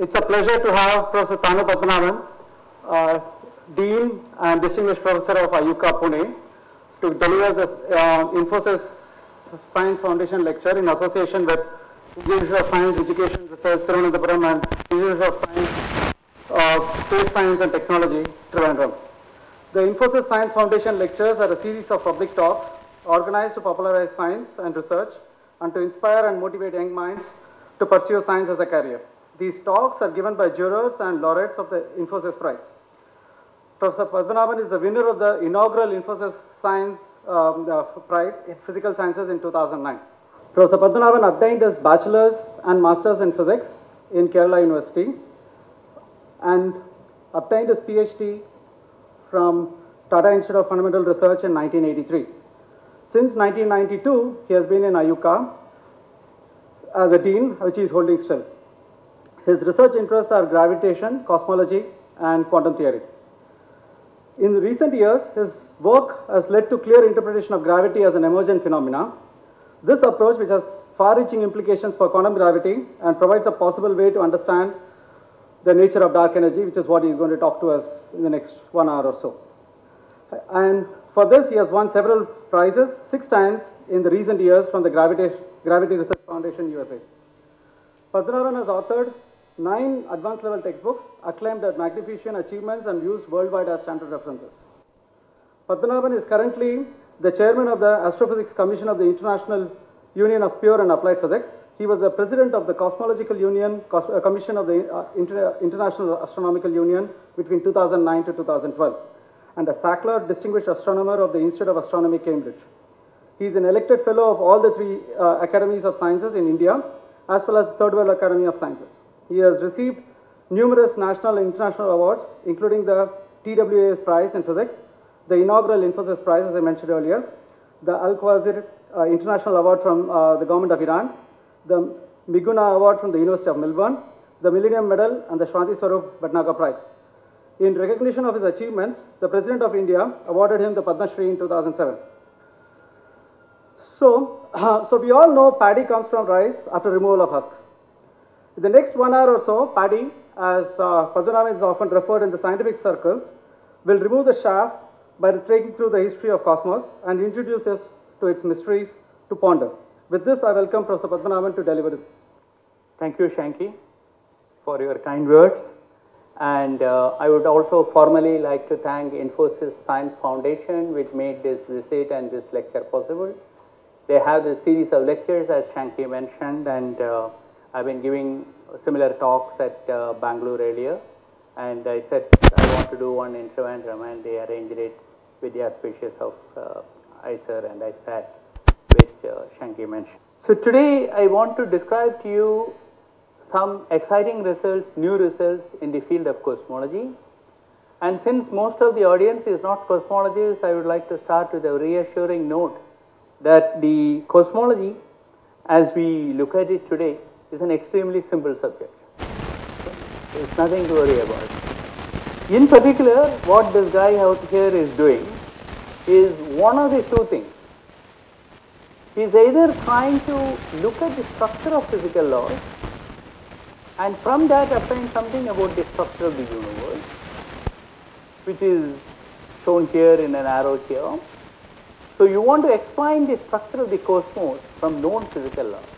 It's a pleasure to have Professor Thanu Padmanabhan, uh, Dean and Distinguished Professor of IUCAA Pune, to deliver this uh, Infosys Science Foundation lecture in association with Institute of Science Education Research Thiruvananthapuram and Institute of Science uh, Space Science and Technology Trivandrum. The Infosys Science Foundation lectures are a series of public talks organized to popularize science and research and to inspire and motivate young minds to pursue science as a career. These talks are given by jurors and laureates of the Infosys Prize. Professor Padmanabhan is the winner of the inaugural Infosys Science um, Prize in Physical Sciences in 2009. Professor Padmanabhan obtained his bachelor's and master's in physics in Kerala University and obtained his PhD from Tata Institute of Fundamental Research in 1983. Since 1992, he has been in IUCAA as a dean, which he is holding still. His research interests are gravitation, cosmology, and quantum theory. In recent years, his work has led to clear interpretation of gravity as an emergent phenomena. This approach, which has far-reaching implications for quantum gravity and provides a possible way to understand the nature of dark energy, which is what he is going to talk to us in the next one hour or so. And for this, he has won several prizes, six times in the recent years from the Gravity, Gravity Research Foundation, USA. Padmanabhan has authored nine advanced level textbooks acclaimed as magnificent achievements and used worldwide as standard references. Padmanabhan is currently the chairman of the Astrophysics Commission of the International Union of Pure and Applied Physics. He was the president of the Cosmological Union Cos- uh, Commission of the uh, Inter- International Astronomical Union between 2009 to 2012 and a Sackler Distinguished Astronomer of the Institute of Astronomy, Cambridge. He is an elected fellow of all the three uh, academies of sciences in India, as well as the Third World Academy of Sciences. He has received numerous national and international awards, including the TWA Prize in Physics, the inaugural Infosys Prize, as I mentioned earlier, the Al Khwarizmi uh, International Award from uh, the government of Iran, the Miegunyah Award from the University of Melbourne, the Millennium Medal, and the Shanti Swarup Bhatnagar Prize. In recognition of his achievements, the President of India awarded him the Padma Shri in 2007. So, uh, so we all know paddy comes from rice after removal of husk. In the next one hour or so, paddy, as uh, is often referred in the scientific circle, will remove the shaft by taking through the history of cosmos and introduce us to its mysteries to ponder. With this, I welcome Professor Padmanabhan to deliver this. Thank you, Shanky, for your kind words. And uh, I would also formally like to thank Infosys Science Foundation, which made this visit and this lecture possible. They have a series of lectures, as Shanky mentioned, and uh, I've been giving similar talks at uh, Bangalore earlier. And I said I want to do one in Trivandrum, and they arranged it with the auspices of uh, IISER, and I sat, which uh, Shanky mentioned. So today I want to describe to you some exciting results, new results in the field of cosmology. And since most of the audience is not cosmologists, I would like to start with a reassuring note that the cosmology, as we look at it today, is an extremely simple subject. There's nothing to worry about. In particular, what this guy out here is doing is one of the two things. He's either trying to look at the structure of physical laws and from that obtain something about the structure of the universe, which is shown here in an arrow here. So you want to explain the structure of the cosmos from known physical laws.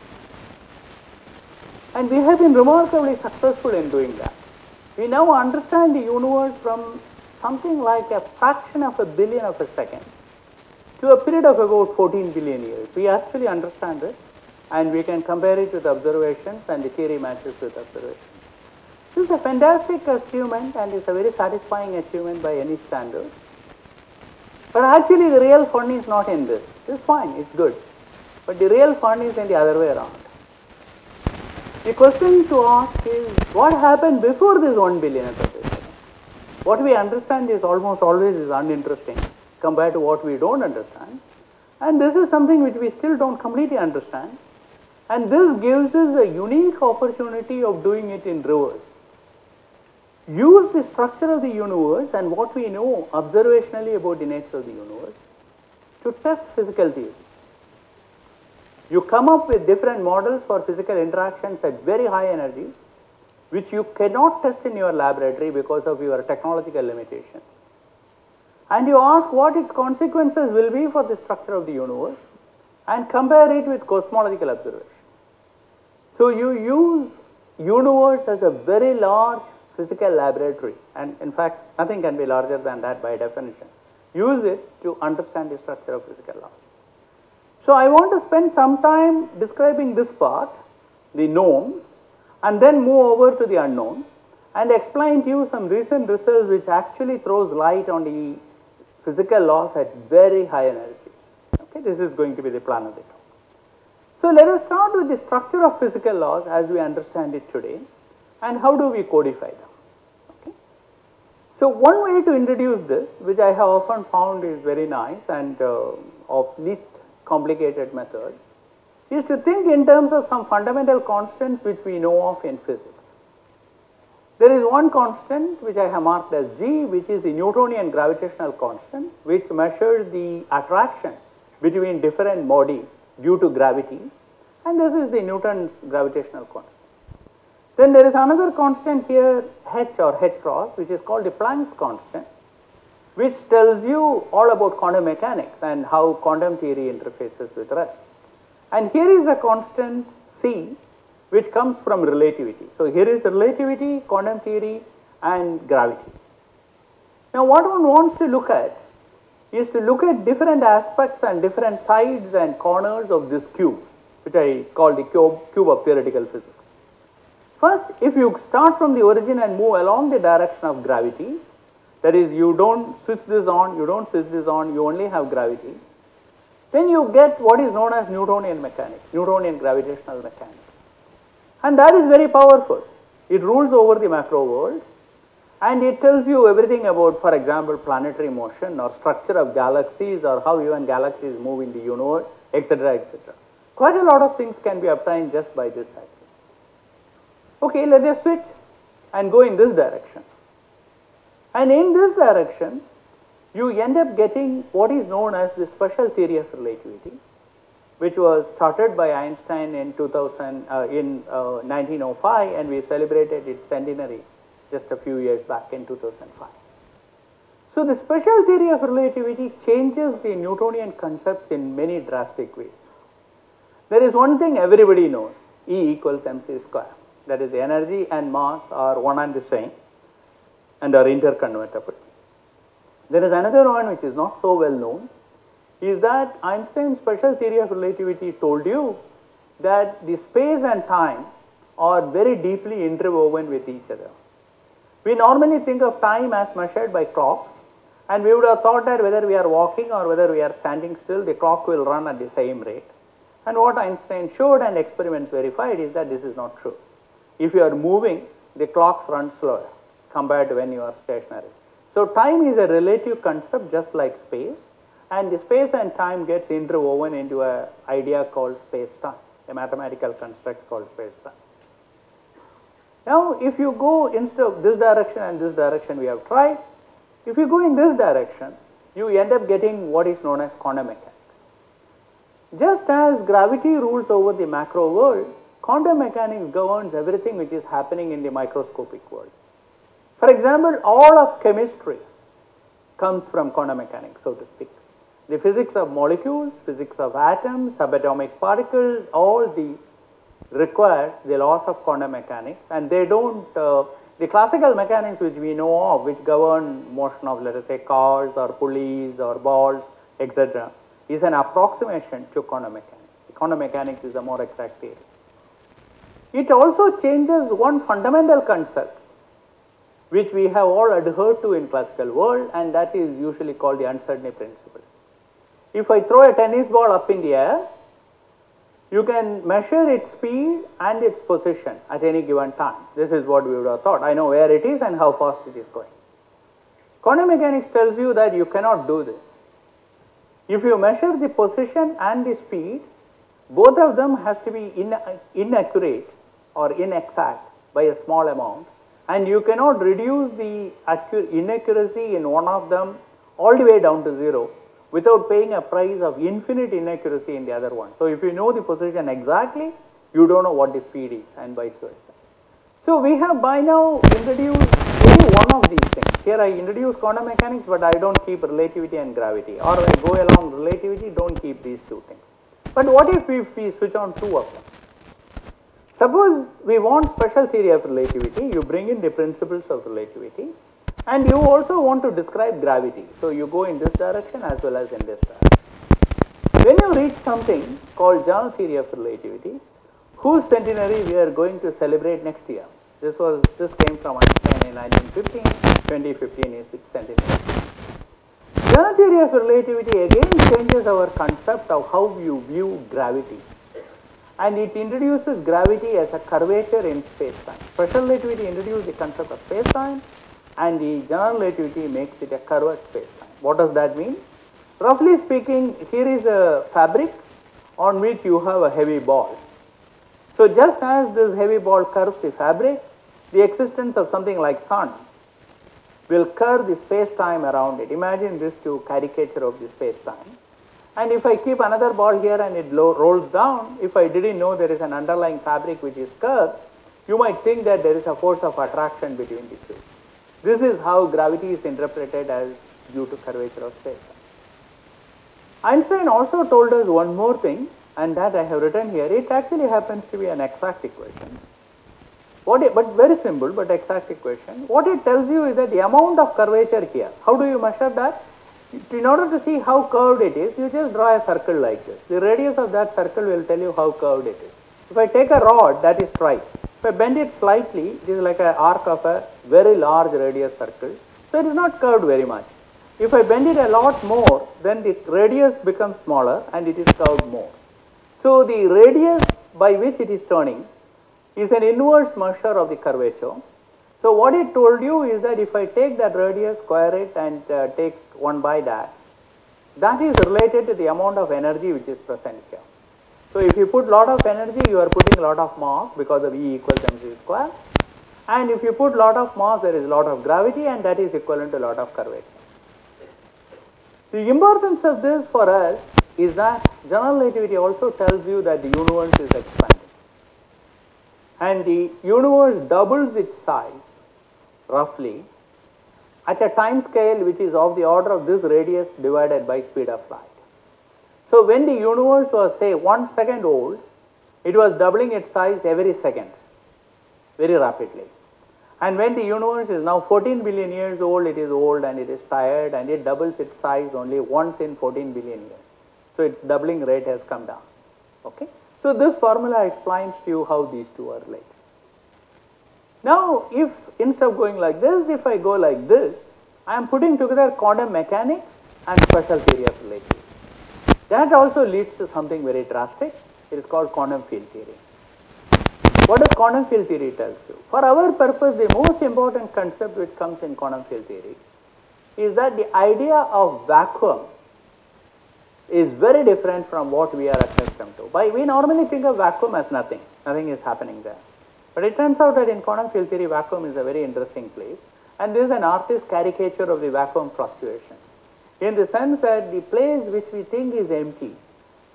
And we have been remarkably successful in doing that. We now understand the universe from something like a fraction of a billion of a second to a period of about 14 billion years. We actually understand it and we can compare it with observations and the theory matches with observations. This is a fantastic achievement and it's a very satisfying achievement by any standard. But actually the real fun is not in this. It's fine, it's good. But the real fun is in the other way around. The question to ask is what happened before this 1 billion? What we understand is almost always is uninteresting compared to what we don't understand. And this is something which we still don't completely understand. And this gives us a unique opportunity of doing it in reverse. Use the structure of the universe and what we know observationally about the nature of the universe to test physical theories. You come up with different models for physical interactions at very high energies which you cannot test in your laboratory because of your technological limitations. And you ask what its consequences will be for the structure of the universe and compare it with cosmological observation. So you use universe as a very large physical laboratory and in fact nothing can be larger than that by definition. Use it to understand the structure of physical laws. So I want to spend some time describing this part, the known, and then move over to the unknown and explain to you some recent research which actually throws light on the physical laws at very high energy. Okay, this is going to be the plan of the talk. So let us start with the structure of physical laws as we understand it today and how do we codify them. Okay. So one way to introduce this, which I have often found is very nice and uh, of least complicated method, is to think in terms of some fundamental constants which we know of in physics. There is one constant which I have marked as G, which is the Newtonian gravitational constant, which measures the attraction between different bodies due to gravity, and this is the Newton's gravitational constant. Then there is another constant here, h or h cross, which is called the Planck's constant, which tells you all about quantum mechanics and how quantum theory interfaces with rest. And here is a constant c, which comes from relativity. So here is relativity, quantum theory and gravity. Now what one wants to look at is to look at different aspects and different sides and corners of this cube, which I call the cube, cube of theoretical physics. First, if you start from the origin and move along the direction of gravity, that is you don't switch this on, you don't switch this on, you only have gravity, then you get what is known as Newtonian mechanics, Newtonian gravitational mechanics. And that is very powerful. It rules over the macro world and it tells you everything about, for example, planetary motion or structure of galaxies or how even galaxies move in the universe, etc., etc. Quite a lot of things can be obtained just by this action. Okay, let us switch and go in this direction. And in this direction, you end up getting what is known as the special theory of relativity, which was started by Einstein in 2000, uh, in uh, 1905, and we celebrated its centenary just a few years back in 2005. So the special theory of relativity changes the Newtonian concepts in many drastic ways. There is one thing everybody knows, E equals mc square. That is energy and mass are one and the same and are interconvertible. There is another one which is not so well known, is that Einstein's special theory of relativity told you that the space and time are very deeply interwoven with each other. We normally think of time as measured by clocks and we would have thought that whether we are walking or whether we are standing still, the clock will run at the same rate. And what Einstein showed and experiments verified is that this is not true. If you are moving, the clocks run slower compared to when you are stationary. So time is a relative concept just like space and the space and time gets interwoven into an idea called space-time, a mathematical construct called space-time. Now, if you go instead of this direction and this direction we have tried, if you go in this direction, you end up getting what is known as quantum mechanics. Just as gravity rules over the macro world, quantum mechanics governs everything which is happening in the microscopic world. For example, all of chemistry comes from quantum mechanics, so to speak. The physics of molecules, physics of atoms, subatomic particles, all these requires the laws of quantum mechanics and they don't, uh, the classical mechanics which we know of which govern motion of let us say cars or pulleys or balls etc. is an approximation to quantum mechanics. Quantum mechanics is a more exact theory. It also changes one fundamental concept which we have all adhered to in classical world and that is usually called the uncertainty principle. If I throw a tennis ball up in the air, you can measure its speed and its position at any given time. This is what we would have thought. I know where it is and how fast it is going. Quantum mechanics tells you that you cannot do this. If you measure the position and the speed, both of them has to be in, inaccurate or inexact by a small amount and you cannot reduce the inaccuracy in one of them all the way down to zero without paying a price of infinite inaccuracy in the other one. So if you know the position exactly, you don't know what the speed is and vice versa. So we have by now introduced any one of these things. Here I introduce quantum mechanics, but I don't keep relativity and gravity, or I go along relativity, don't keep these two things. But what if we, if we switch on two of them? Suppose we want special theory of relativity, you bring in the principles of relativity, and you also want to describe gravity. So you go in this direction as well as in this direction. When you reach something called general theory of relativity, whose centenary we are going to celebrate next year. This was this came from Einstein in 1915, 2015 is its centenary. General theory of relativity again changes our concept of how you view gravity and it introduces gravity as a curvature in space-time. Special relativity introduces the concept of space-time and the general relativity makes it a curved space-time. What does that mean? Roughly speaking, here is a fabric on which you have a heavy ball. So just as this heavy ball curves the fabric, the existence of something like sun will curve the space-time around it. Imagine this to caricature of the space-time. And if I keep another ball here and it rolls down, if I didn't know there is an underlying fabric which is curved, you might think that there is a force of attraction between the two. This is how gravity is interpreted as due to curvature of space. Einstein also told us one more thing and that I have written here. It actually happens to be an exact equation. What it, but very simple but exact equation. What it tells you is that the amount of curvature here, how do you measure that? In order to see how curved it is, you just draw a circle like this. The radius of that circle will tell you how curved it is. If I take a rod that is straight, if I bend it slightly, it is like an arc of a very large radius circle. So it is not curved very much. If I bend it a lot more, then the radius becomes smaller and it is curved more. So the radius by which it is turning is an inverse measure of the curvature. So what it told you is that if I take that radius, square it and uh, take 1 by that, that is related to the amount of energy which is present here. So if you put lot of energy, you are putting a lot of mass because of E equals mc square. And if you put lot of mass, there is lot of gravity and that is equivalent to lot of curvature. The importance of this for us is that general relativity also tells you that the universe is expanding. And the universe doubles its size roughly at a time scale which is of the order of this radius divided by speed of light. So when the universe was say 1 second old, it was doubling its size every second very rapidly. And when the universe is now 14 billion years old, it is old and it is tired and it doubles its size only once in 14 billion years. So its doubling rate has come down. Okay. So this formula explains to you how these two are related. Now if instead of going like this, if I go like this, I am putting together quantum mechanics and special theory of relativity. That also leads to something very drastic. It is called quantum field theory. What does quantum field theory tells you? For our purpose, the most important concept which comes in quantum field theory is that the idea of vacuum is very different from what we are accustomed to. By we normally think of vacuum as nothing, nothing is happening there. But it turns out that in quantum field theory, vacuum is a very interesting place. And this is an artist's caricature of the vacuum fluctuation. In the sense that the place which we think is empty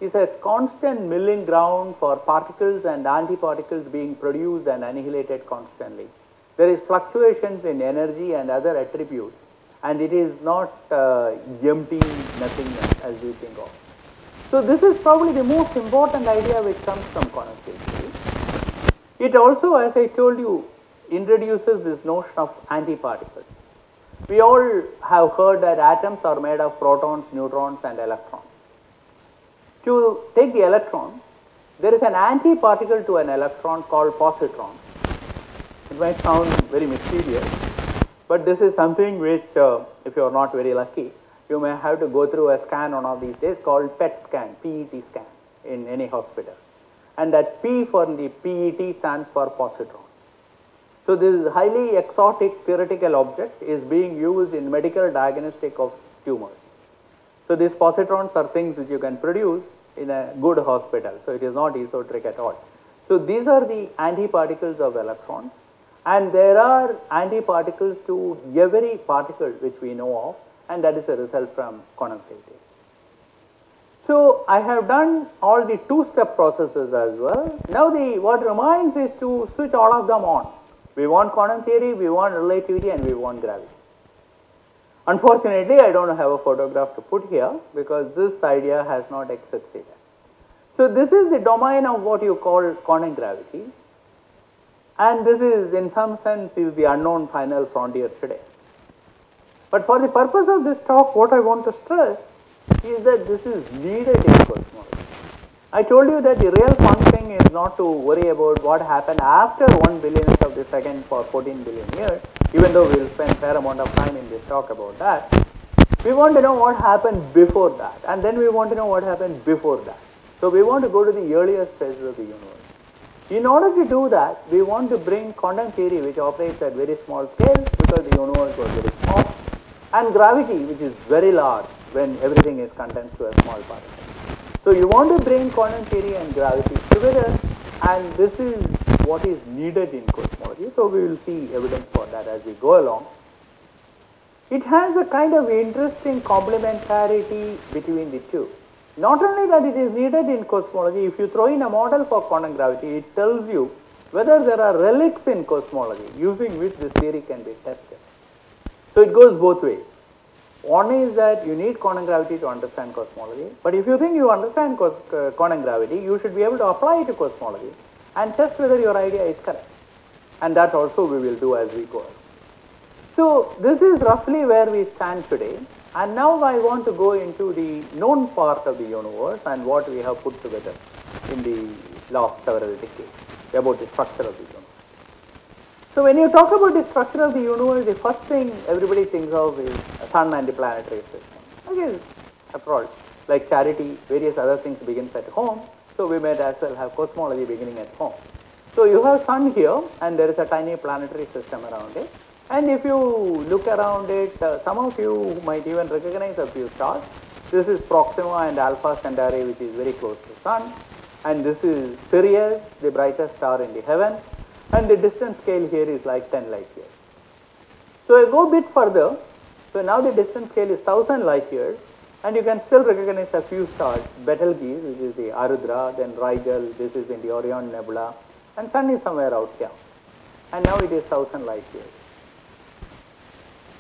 is a constant milling ground for particles and antiparticles being produced and annihilated constantly. There is fluctuations in energy and other attributes and it is not uh, empty nothingness as we think of. So this is probably the most important idea which comes from quantum field theory. It also, as I told you, introduces this notion of antiparticles. We all have heard that atoms are made of protons, neutrons and electrons. To take the electron, there is an antiparticle to an electron called positron. It might sound very mysterious, but this is something which, uh, if you are not very lucky, you may have to go through a scan one of these days called PET scan, PET scan in any hospital and that P for the PET stands for positron. So this highly exotic theoretical object is being used in medical diagnostic of tumors. So these positrons are things which you can produce in a good hospital. So it is not esoteric at all. So these are the antiparticles of electrons and there are antiparticles to every particle which we know of and that is a result from theory. So I have done all the two-step processes as well. Now the what remains is to switch all of them on. We want quantum theory, we want relativity, and we want gravity. Unfortunately, I don't have a photograph to put here because this idea has not succeeded. So, this is the domain of what you call quantum gravity and this is in some sense is the unknown final frontier today. But for the purpose of this talk, what I want to stress is that this is needed in cosmology. I told you that the real fun thing is not to worry about what happened after 1 billionth of the second for 14 billion years, even though we will spend fair amount of time in this talk about that. We want to know what happened before that and then we want to know what happened before that. So we want to go to the earliest phases of the universe. In order to do that, we want to bring quantum theory which operates at very small scale because the universe was very small and gravity which is very large when everything is condensed to a small particle. So you want to bring quantum theory and gravity together and this is what is needed in cosmology. So we will see evidence for that as we go along. It has a kind of interesting complementarity between the two. Not only that it is needed in cosmology, if you throw in a model for quantum gravity, it tells you whether there are relics in cosmology using which this theory can be tested. So it goes both ways. One is that you need quantum gravity to understand cosmology, but if you think you understand uh, quantum gravity, you should be able to apply it to cosmology and test whether your idea is correct. And that also we will do as we go. So this is roughly where we stand today. And now I want to go into the known part of the universe and what we have put together in the last several decades about the structure of the universe. So when you talk about the structure of the universe, the first thing everybody thinks of is sun and the planetary system. Again, after all, like charity, various other things begins at home, so we might as well have cosmology beginning at home. So you have sun here and there is a tiny planetary system around it. And if you look around it, uh, some of you might even recognize a few stars. This is Proxima and Alpha Centauri, which is very close to Sun. And this is Sirius, the brightest star in the heavens. And the distance scale here is like 10 light years. So I go a bit further. So now the distance scale is 1000 light years. And you can still recognize a few stars, Betelgeuse, which is the Arudra, then Rigel, this is in the Orion Nebula, and Sun is somewhere out here. And now it is 1000 light years.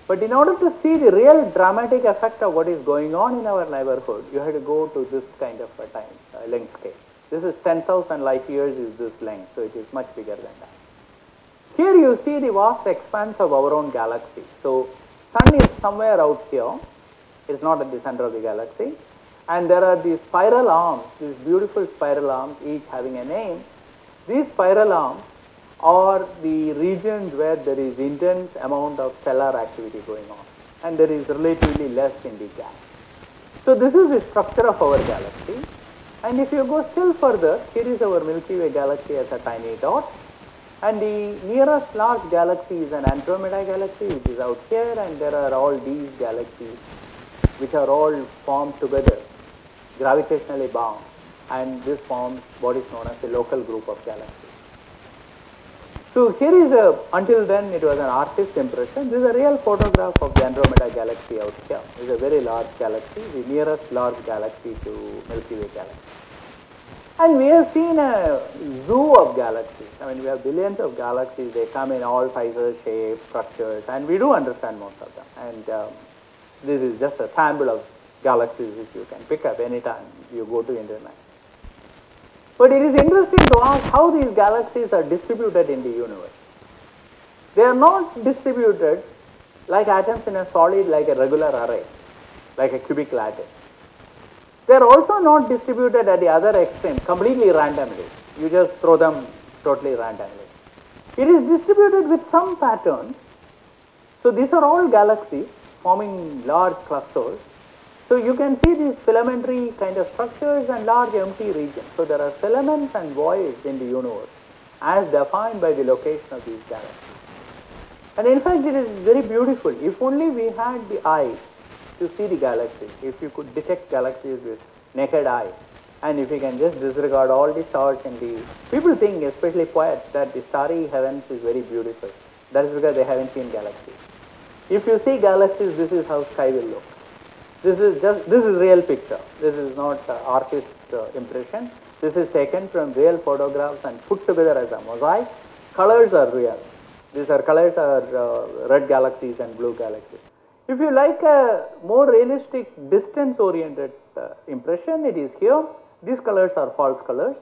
But in order to see the real dramatic effect of what is going on in our neighborhood, you have to go to this kind of a time uh, length scale. This is 10,000 light years is this length, so it is much bigger than that. Here you see the vast expanse of our own galaxy. So sun is somewhere out here, it is not at the center of the galaxy. And there are these spiral arms, these beautiful spiral arms, each having a name. These spiral arms are the regions where there is intense amount of stellar activity going on and there is relatively less in the gas. So this is the structure of our galaxy and if you go still further, here is our Milky Way galaxy as a tiny dot and the nearest large galaxy is an Andromeda galaxy which is out here and there are all these galaxies which are all formed together gravitationally bound and this forms what is known as a local group of galaxies. So here is a, until then it was an artist's impression, this is a real photograph of the Andromeda galaxy out here. It is a very large galaxy, the nearest large galaxy to Milky Way galaxy. And we have seen a zoo of galaxies. I mean, we have billions of galaxies. They come in all sizes, shapes, structures, and we do understand most of them. And um, this is just a sample of galaxies which you can pick up anytime you go to internet. But it is interesting to ask how these galaxies are distributed in the universe. They are not distributed like atoms in a solid like a regular array, like a cubic lattice. They are also not distributed at the other extreme completely randomly. You just throw them totally randomly. It is distributed with some pattern. So these are all galaxies forming large clusters so you can see these filamentary kind of structures and large empty regions. So there are filaments and voids in the universe as defined by the location of these galaxies. And in fact it is very beautiful. If only we had the eye to see the galaxies, if you could detect galaxies with naked eye, and if you can just disregard all the stars and the, people think, especially poets, that the starry heavens is very beautiful. That is because they haven't seen galaxies. If you see galaxies, this is how sky will look. This is just, this is real picture. This is not uh, artist uh, impression. This is taken from real photographs and put together as a mosaic. Colors are real. These are colors are uh, red galaxies and blue galaxies. If you like a more realistic distance oriented uh, impression, it is here. These colors are false colors.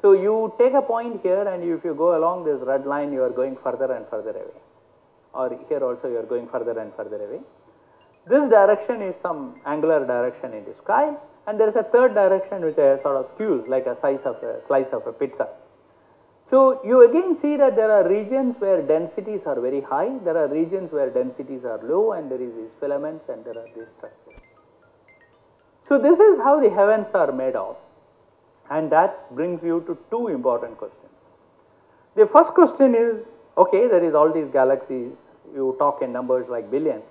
So you take a point here and if you go along this red line, you are going further and further away. Or here also you are going further and further away. This direction is some angular direction in the sky and there is a third direction which sort of skews like a size of a slice of a pizza. So you again see that there are regions where densities are very high, there are regions where densities are low and there is these filaments and there are these structures. So this is how the heavens are made of and that brings you to two important questions. The first question is, okay, there is all these galaxies, you talk in numbers like billions.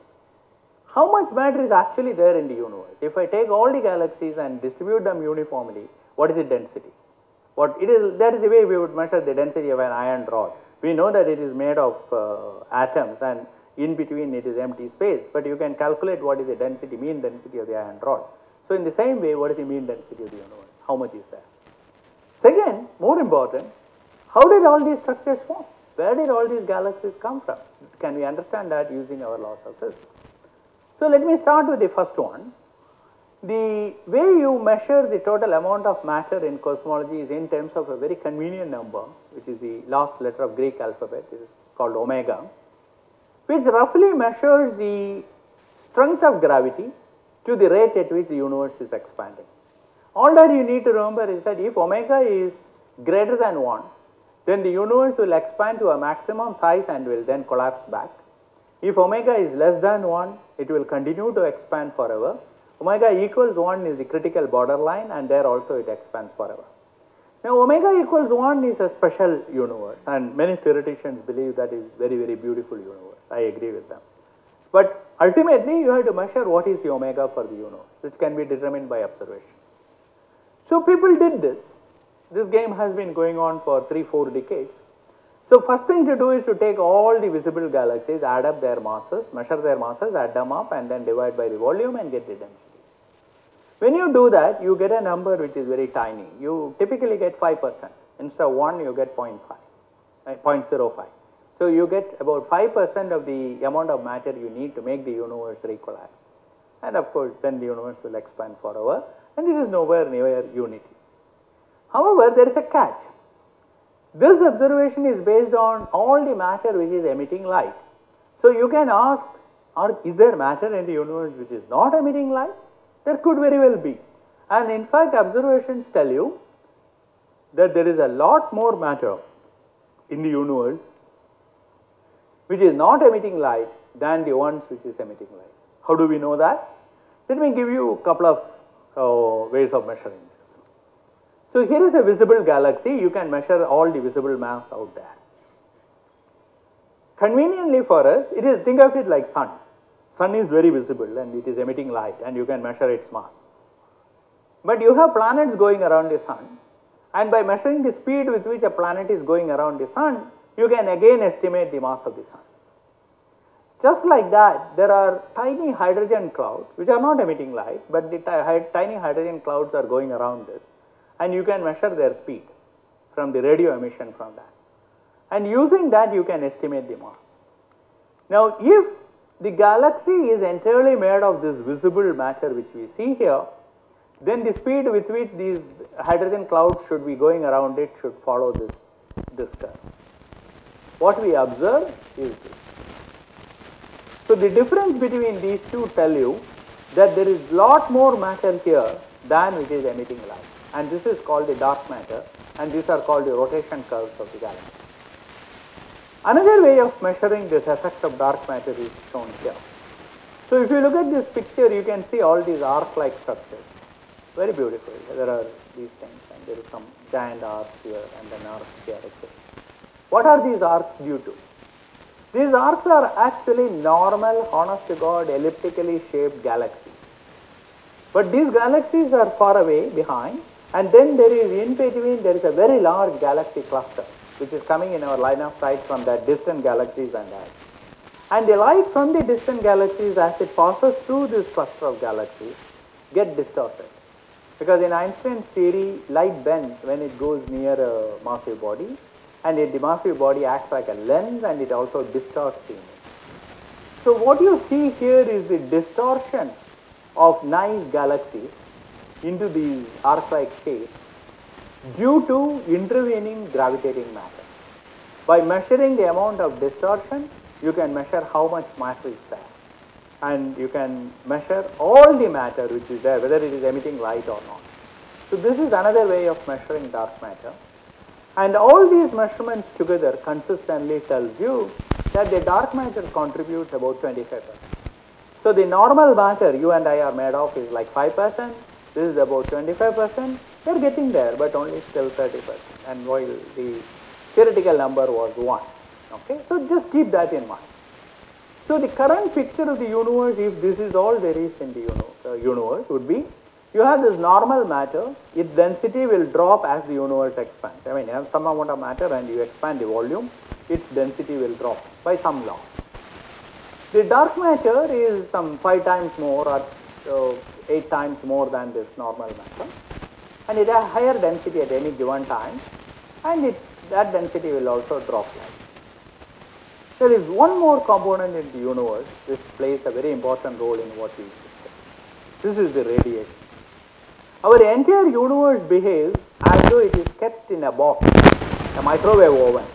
How much matter is actually there in the universe? If I take all the galaxies and distribute them uniformly, what is the density? What it is, that is the way we would measure the density of an iron rod. We know that it is made of uh, atoms and in between it is empty space, but you can calculate what is the density, mean density of the iron rod. So in the same way, what is the mean density of the universe? How much is that? Second, more important, how did all these structures form? Where did all these galaxies come from? Can we understand that using our laws of physics? So let me start with the first one. The way you measure the total amount of matter in cosmology is in terms of a very convenient number, which is the last letter of Greek alphabet, it is called omega, which roughly measures the strength of gravity to the rate at which the universe is expanding. All that you need to remember is that if omega is greater than 1, then the universe will expand to a maximum size and will then collapse back. If omega is less than 1, it will continue to expand forever. Omega equals 1 is the critical borderline and there also it expands forever. Now omega equals 1 is a special universe and many theoreticians believe that is very very beautiful universe. I agree with them. But ultimately you have to measure what is the omega for the universe which can be determined by observation. So people did this. This game has been going on for 3-4 decades. So first thing to do is to take all the visible galaxies, add up their masses, measure their masses, add them up and then divide by the volume and get the density. When you do that, you get a number which is very tiny. You typically get 5%. Instead of 1, you get 0.5, uh, 0.05. So you get about 5% of the amount of matter you need to make the universe recollapse. And of course, then the universe will expand forever and it is nowhere near unity. However, there is a catch. This observation is based on all the matter which is emitting light. So you can ask, are, is there matter in the universe which is not emitting light? There could very well be. And in fact, observations tell you that there is a lot more matter in the universe which is not emitting light than the ones which is emitting light. How do we know that? Let me give you a couple of uh, ways of measuring this. So here is a visible galaxy, you can measure all the visible mass out there. Conveniently for us, it is, think of it like sun. Sun is very visible and it is emitting light and you can measure its mass. But you have planets going around the sun and by measuring the speed with which a planet is going around the sun, you can again estimate the mass of the sun. Just like that, there are tiny hydrogen clouds which are not emitting light, but the tiny hydrogen clouds are going around this and you can measure their speed from the radio emission from that. And using that you can estimate the mass. Now if the galaxy is entirely made of this visible matter which we see here, then the speed with which these hydrogen clouds should be going around it should follow this, this curve. What we observe is this. So the difference between these two tell you that there is lot more matter here than which is emitting light and this is called the dark matter and these are called the rotation curves of the galaxy. Another way of measuring this effect of dark matter is shown here. So if you look at this picture, you can see all these arc-like structures. Very beautiful. There are these things and there is some giant arcs here and an arc here. What are these arcs due to? These arcs are actually normal, honest to God, elliptically shaped galaxies. But these galaxies are far away behind and then there is in between there is a very large galaxy cluster which is coming in our line of sight from the distant galaxies and that. And the light from the distant galaxies as it passes through this cluster of galaxies get distorted. Because in Einstein's theory, light bends when it goes near a massive body and the massive body acts like a lens and it also distorts the image. So what you see here is the distortion of nine galaxies into the arc-like shape due to intervening gravitating matter. By measuring the amount of distortion, you can measure how much matter is there. And you can measure all the matter which is there, whether it is emitting light or not. So this is another way of measuring dark matter. And all these measurements together consistently tells you that the dark matter contributes about 25%. So the normal matter you and I are made of is like 5%, this is about 25%, we are getting there but only still 30% and while the theoretical number was 1. Okay, so just keep that in mind. So the current picture of the universe, if this is all there is in the uh, universe, would be you have this normal matter, its density will drop as the universe expands. I mean, you have some amount of matter and you expand the volume, its density will drop by some law. The dark matter is some 5 times more or uh, 8 times more than this normal matter and it has higher density at any given time and it, that density will also drop like. There is one more component in the universe which plays a very important role in what we discuss. This is the radiation. Our entire universe behaves as though it is kept in a box, a microwave oven,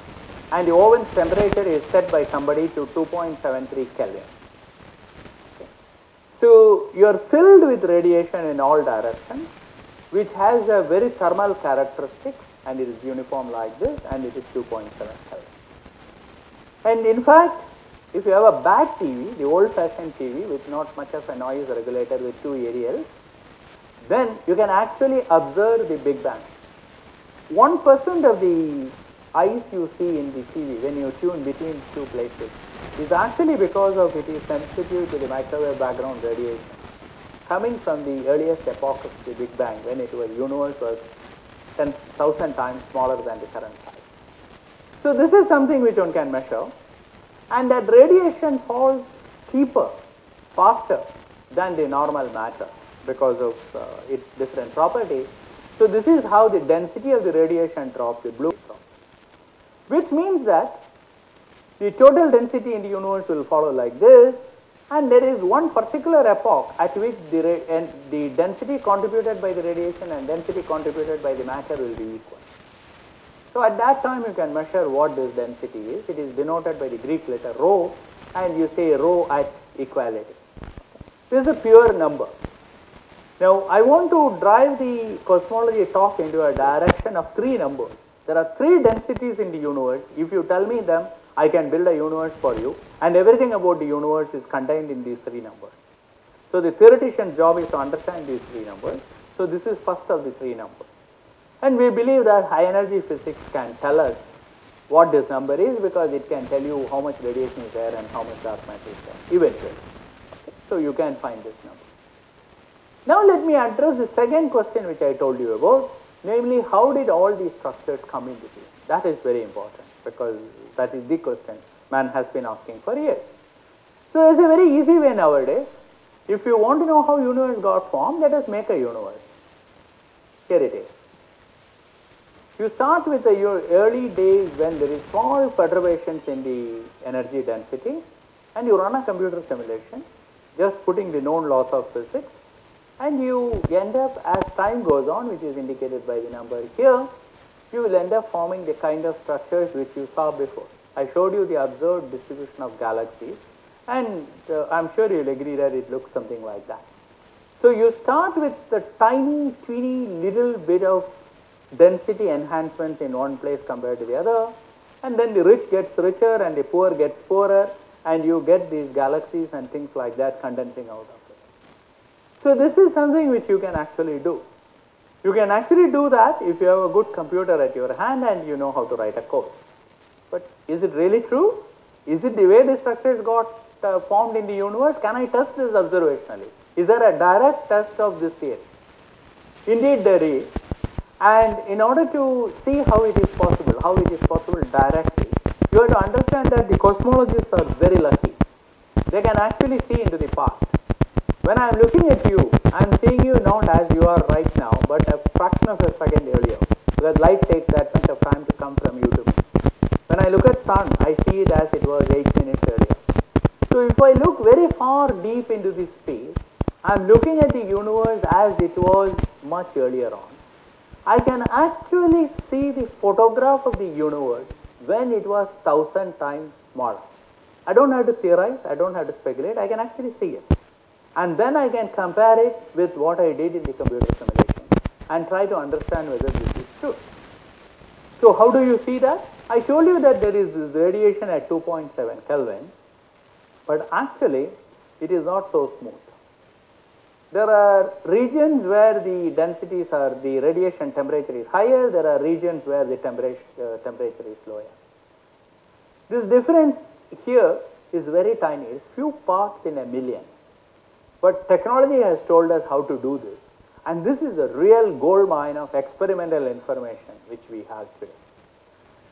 and the oven's temperature is set by somebody to 2.73 Kelvin. Okay. So you are filled with radiation in all directions, which has a very thermal characteristic, and it is uniform like this, and it is 2.7 Kelvin. And in fact, if you have a bad TV, the old-fashioned TV with not much of a noise regulator with two aerials, then you can actually observe the Big Bang. 1% of the ice you see in the TV when you tune between two places is actually because of it is sensitive to the microwave background radiation coming from the earliest epoch of the Big Bang when it was universe was 10,000 times smaller than the current size. So this is something which one can measure and that radiation falls steeper, faster than the normal matter because of uh, its different properties. So this is how the density of the radiation drops, the blue drops. Which means that the total density in the universe will follow like this and there is one particular epoch at which the, and the density contributed by the radiation and density contributed by the matter will be equal. So at that time you can measure what this density is. It is denoted by the Greek letter rho and you say rho at equality. This is a pure number. Now I want to drive the cosmology talk into a direction of three numbers. There are three densities in the universe. If you tell me them, I can build a universe for you and everything about the universe is contained in these three numbers. So the theoretician's job is to understand these three numbers. So this is first of the three numbers. And we believe that high energy physics can tell us what this number is because it can tell you how much radiation is there and how much dark matter is there eventually. So you can find this number. Now let me address the second question which I told you about, namely how did all these structures come into being? That is very important because that is the question man has been asking for years. So there's a very easy way nowadays. If you want to know how universe got formed, let us make a universe. Here it is. You start with the early days when there is small perturbations in the energy density and you run a computer simulation just putting the known laws of physics and you end up as time goes on which is indicated by the number here you will end up forming the kind of structures which you saw before. I showed you the observed distribution of galaxies and uh, I'm sure you'll agree that it looks something like that. So you start with the tiny, teeny little bit of density enhancements in one place compared to the other and then the rich gets richer and the poor gets poorer and you get these galaxies and things like that condensing out of it. So this is something which you can actually do. You can actually do that if you have a good computer at your hand and you know how to write a code. But is it really true? Is it the way the structures got uh, formed in the universe? Can I test this observationally? Is there a direct test of this theory? Indeed there is. And in order to see how it is possible, how it is possible directly, you have to understand that the cosmologists are very lucky. They can actually see into the past. When I am looking at you, I am seeing you not as you are fraction of a second earlier because light takes that much of time to come from you to me. When I look at sun, I see it as it was 8 minutes earlier. So if I look very far deep into this space, I am looking at the universe as it was much earlier on. I can actually see the photograph of the universe when it was thousand times smaller. I don't have to theorize, I don't have to speculate, I can actually see it. And then I can compare it with what I did in the computer simulation and try to understand whether this is true. So how do you see that? I told you that there is radiation at 2.7 Kelvin, but actually it is not so smooth. There are regions where the densities are, the radiation temperature is higher, there are regions where the temperature, uh, temperature is lower. This difference here is very tiny, few parts in a million. But technology has told us how to do this. And this is a real gold mine of experimental information which we have today.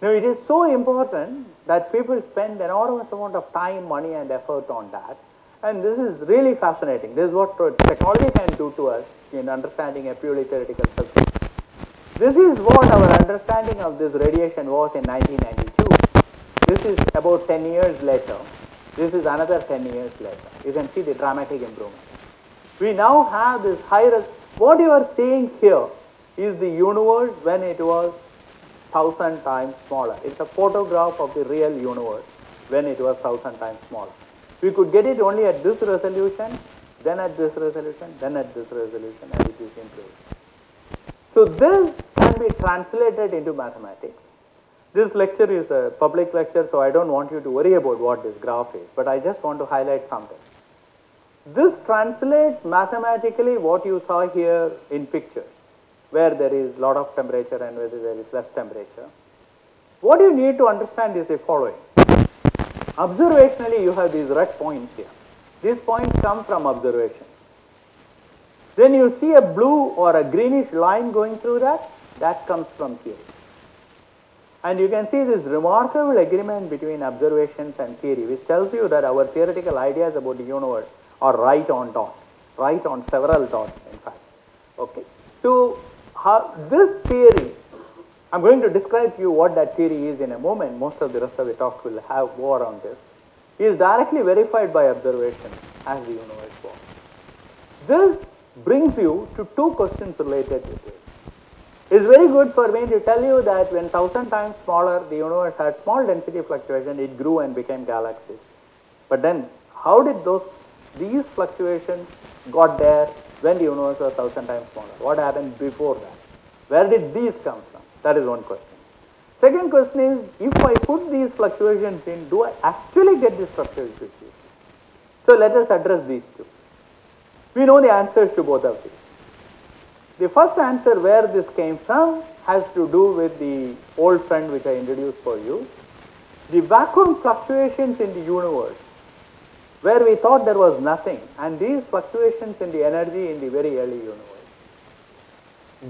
Now it is so important that people spend enormous amount of time, money and effort on that. And this is really fascinating. This is what technology can do to us in understanding a purely theoretical subject. This is what our understanding of this radiation was in 1992. This is about 10 years later. This is another 10 years later. You can see the dramatic improvement. We now have this higher, what you are seeing here is the universe when it was thousand times smaller. It's a photograph of the real universe when it was thousand times smaller. We could get it only at this resolution, then at this resolution, then at this resolution, and it is improved. So this can be translated into mathematics. This lecture is a public lecture, so I don't want you to worry about what this graph is, but I just want to highlight something. This translates mathematically what you saw here in picture where there is lot of temperature and where there is less temperature. What you need to understand is the following. Observationally, you have these red points here. These points come from observation. Then you see a blue or a greenish line going through that, that comes from theory. And you can see this remarkable agreement between observations and theory, which tells you that our theoretical ideas about the universe are right on dot, right on several dots, in fact. Okay. So how, this theory, I'm going to describe to you what that theory is in a moment. Most of the rest of the talk will have more on this. Is directly verified by observation as the universe was. This brings you to two questions related to this. It's very good for me to tell you that when thousand times smaller the universe had small density fluctuation, it grew and became galaxies. But then how did those these fluctuations got there when the universe was thousand times smaller? What happened before that? Where did these come from? That is one question. Second question is, if I put these fluctuations in, do I actually get the structures which? So let us address these two. We know the answers to both of these. The first answer where this came from has to do with the old friend which I introduced for you. The vacuum fluctuations in the universe where we thought there was nothing and these fluctuations in the energy in the very early universe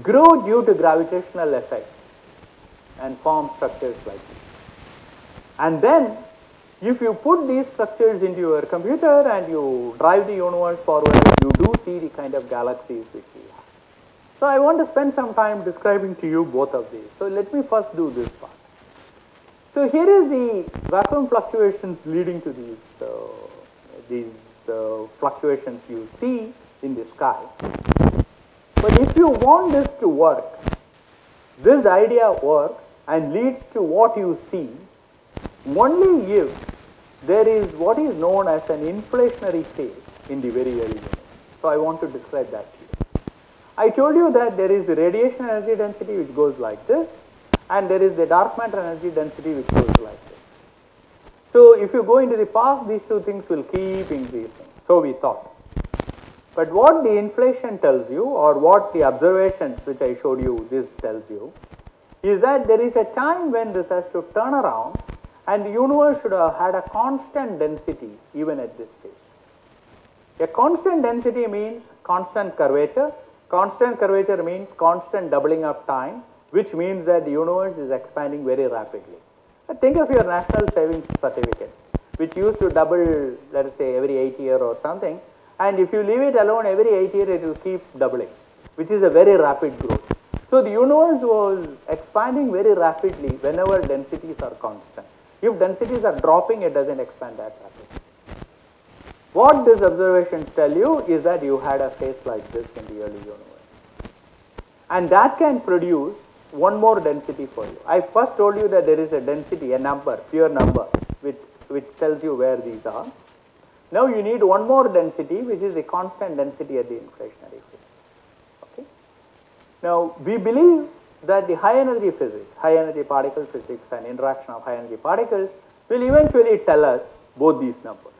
grow due to gravitational effects and form structures like this. And then if you put these structures into your computer and you drive the universe forward, you do see the kind of galaxies which we have. So I want to spend some time describing to you both of these. So let me first do this part. So here is the vacuum fluctuations leading to these uh, these uh, fluctuations you see in the sky. But if you want this to work, this idea works and leads to what you see only if there is what is known as an inflationary phase in the very early universe. So I want to describe that to you. I told you that there is the radiation energy density which goes like this and there is the dark matter energy density which goes like this. So if you go into the past, these two things will keep increasing. So we thought. But what the inflation tells you or what the observations which I showed you this tells you is that there is a time when this has to turn around and the universe should have had a constant density even at this stage. A constant density means constant curvature. Constant curvature means constant doubling of time which means that the universe is expanding very rapidly. Uh, think of your national savings certificate, which used to double, let us say, every eight year or something. And if you leave it alone every eight year, it will keep doubling, which is a very rapid growth. So the universe was expanding very rapidly whenever densities are constant. If densities are dropping, it doesn't expand that rapidly. What these observations tell you is that you had a phase like this in the early universe. And that can produce one more density for you. I first told you that there is a density, a number, pure number, which, which tells you where these are. Now you need one more density, which is a constant density at the inflationary phase. Okay? Now we believe that the high energy physics, high energy particle physics and interaction of high energy particles will eventually tell us both these numbers.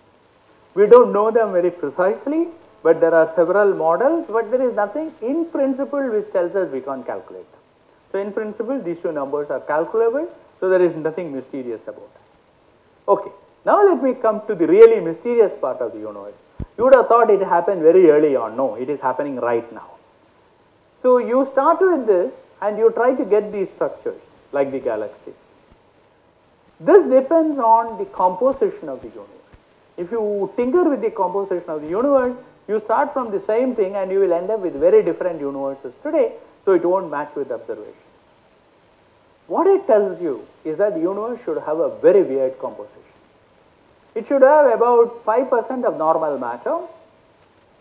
We don't know them very precisely, but there are several models, but there is nothing in principle which tells us we can't calculate. So in principle, these two numbers are calculable, so there is nothing mysterious about it. Okay, now let me come to the really mysterious part of the universe. You would have thought it happened very early on. No, it is happening right now. So you start with this and you try to get these structures like the galaxies. This depends on the composition of the universe. If you tinker with the composition of the universe, you start from the same thing and you will end up with very different universes today, so it won't match with observation. What it tells you is that the universe should have a very weird composition. It should have about 5% of normal matter,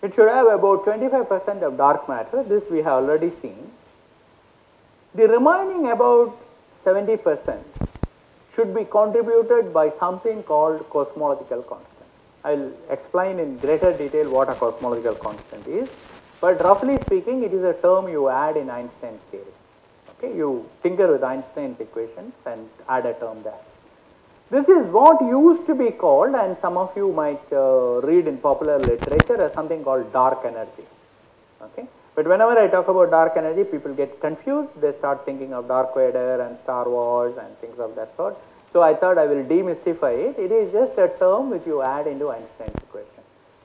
it should have about 25% of dark matter, this we have already seen. The remaining about 70% should be contributed by something called cosmological constant. I'll explain in greater detail what a cosmological constant is, but roughly speaking, it is a term you add in Einstein's theory. Okay, you tinker with Einstein's equations and add a term there. This is what used to be called, and some of you might uh, read in popular literature as something called dark energy. Okay, but whenever I talk about dark energy, people get confused. They start thinking of Darth Vader and Star Wars and things of that sort. So I thought I will demystify it. It is just a term which you add into Einstein's equation.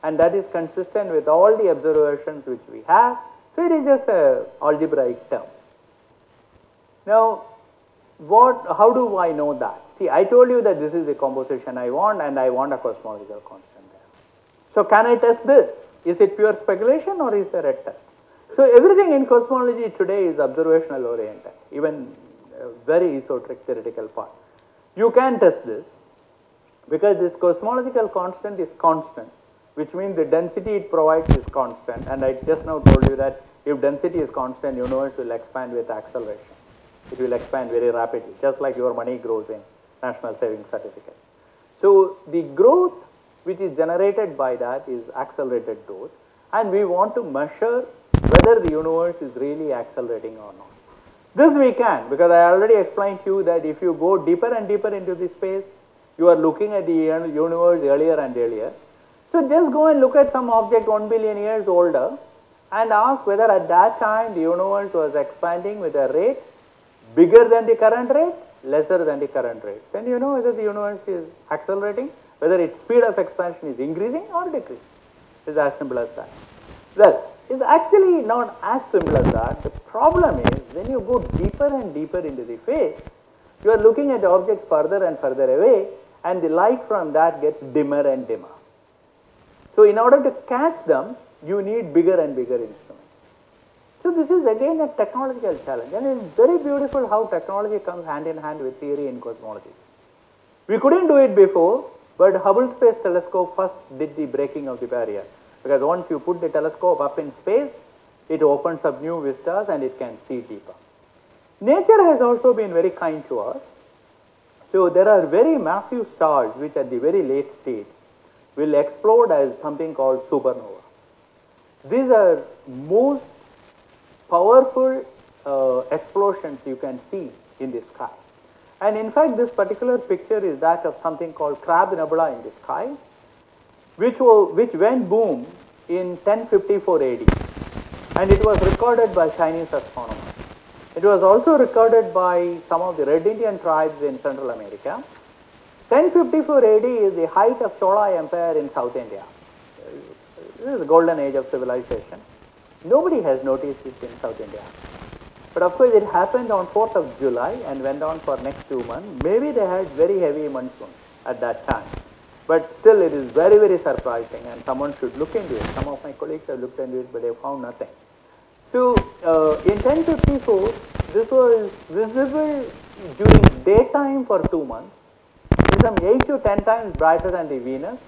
And that is consistent with all the observations which we have. So it is just a algebraic term. Now, what, how do I know that? See, I told you that this is the composition I want and I want a cosmological constant there. So can I test this? Is it pure speculation or is there a test? So everything in cosmology today is observational oriented, even very esoteric theoretical part. You can test this because this cosmological constant is constant, which means the density it provides is constant. And I just now told you that if density is constant, universe will expand with acceleration. It will expand very rapidly, just like your money grows in national savings certificate. So the growth which is generated by that is accelerated growth and we want to measure whether the universe is really accelerating or not. This we can because I already explained to you that if you go deeper and deeper into the space, you are looking at the universe earlier and earlier. So just go and look at some object 1 billion years older and ask whether at that time the universe was expanding with a rate bigger than the current rate, lesser than the current rate. Then you know whether the universe is accelerating, whether its speed of expansion is increasing or decreasing. It's as simple as that. Well, it's actually not as simple as that. The problem is when you go deeper and deeper into the phase, you are looking at objects further and further away and the light from that gets dimmer and dimmer. So in order to catch them, you need bigger and bigger instruments. So this is again a technological challenge and it's very beautiful how technology comes hand in hand with theory in cosmology. We couldn't do it before, but Hubble Space Telescope first did the breaking of the barrier because once you put the telescope up in space, it opens up new vistas and it can see deeper. Nature has also been very kind to us. So there are very massive stars which at the very late stage will explode as something called supernova. These are most powerful uh, explosions you can see in the sky. And in fact, this particular picture is that of something called Crab Nebula in the sky, which, will, which went boom in 1054 AD. And it was recorded by Chinese astronomers. It was also recorded by some of the Red Indian tribes in Central America. 1054 AD is the height of Chola Empire in South India. This is the golden age of civilization. Nobody has noticed it in South India. But of course, it happened on 4th of July and went on for next two months. Maybe they had very heavy monsoon at that time. But still, it is very, very surprising and someone should look into it. Some of my colleagues have looked into it, but they found nothing. So, uh, in 1054, this was visible during daytime for two months. Is some 8 to 10 times brighter than the Venus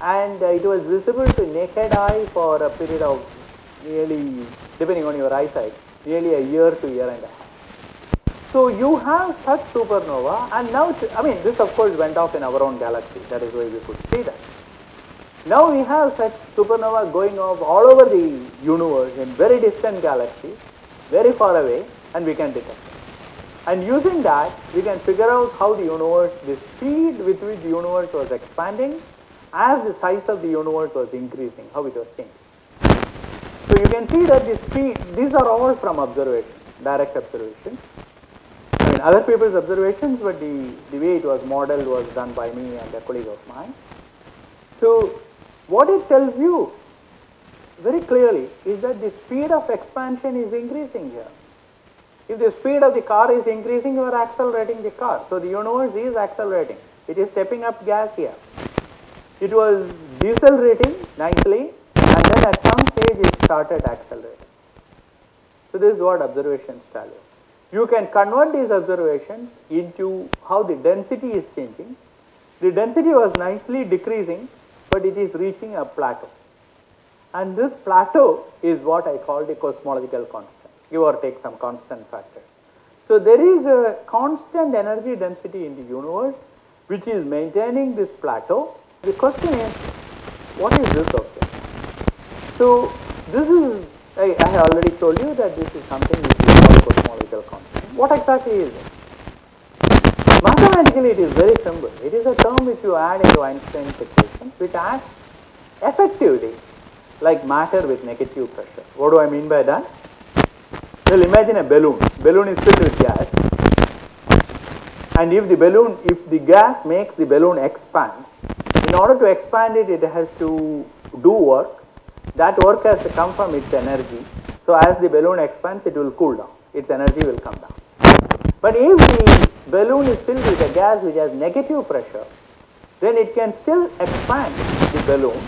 and uh, it was visible to naked eye for a period of nearly, depending on your eyesight, nearly a year to year and a half. So you have such supernova and now, I mean this of course went off in our own galaxy, that is why we could see that. Now we have such supernova going off all over the universe in very distant galaxies, very far away and we can detect it. And using that, we can figure out how the universe, the speed with which the universe was expanding as the size of the universe was increasing, how it was changing. So you can see that the speed, these are all from observation, direct observation. I mean other people's observations, but the, the way it was modeled was done by me and a colleague of mine. So what it tells you very clearly is that the speed of expansion is increasing here. If the speed of the car is increasing, you are accelerating the car. So the universe is accelerating. It is stepping up gas here. It was decelerating nicely and then at some stage it started accelerating. So this is what observations tell you. You can convert these observations into how the density is changing. The density was nicely decreasing, but it is reaching a plateau. And this plateau is what I call the cosmological constant, give or take some constant factor. So there is a constant energy density in the universe which is maintaining this plateau. The question is, what is this object? So this is, I, I have already told you that this is something which is called cosmological constant. What exactly is it? Mathematically it is very simple. It is a term which you add into Einstein's equation which acts effectively like matter with negative pressure. What do I mean by that? Well, imagine a balloon. Balloon is filled with gas. And if the balloon, if the gas makes the balloon expand, in order to expand it, it has to do work. That work has to come from its energy. So as the balloon expands, it will cool down. Its energy will come down. But if the balloon is filled with a gas which has negative pressure, then it can still expand the balloon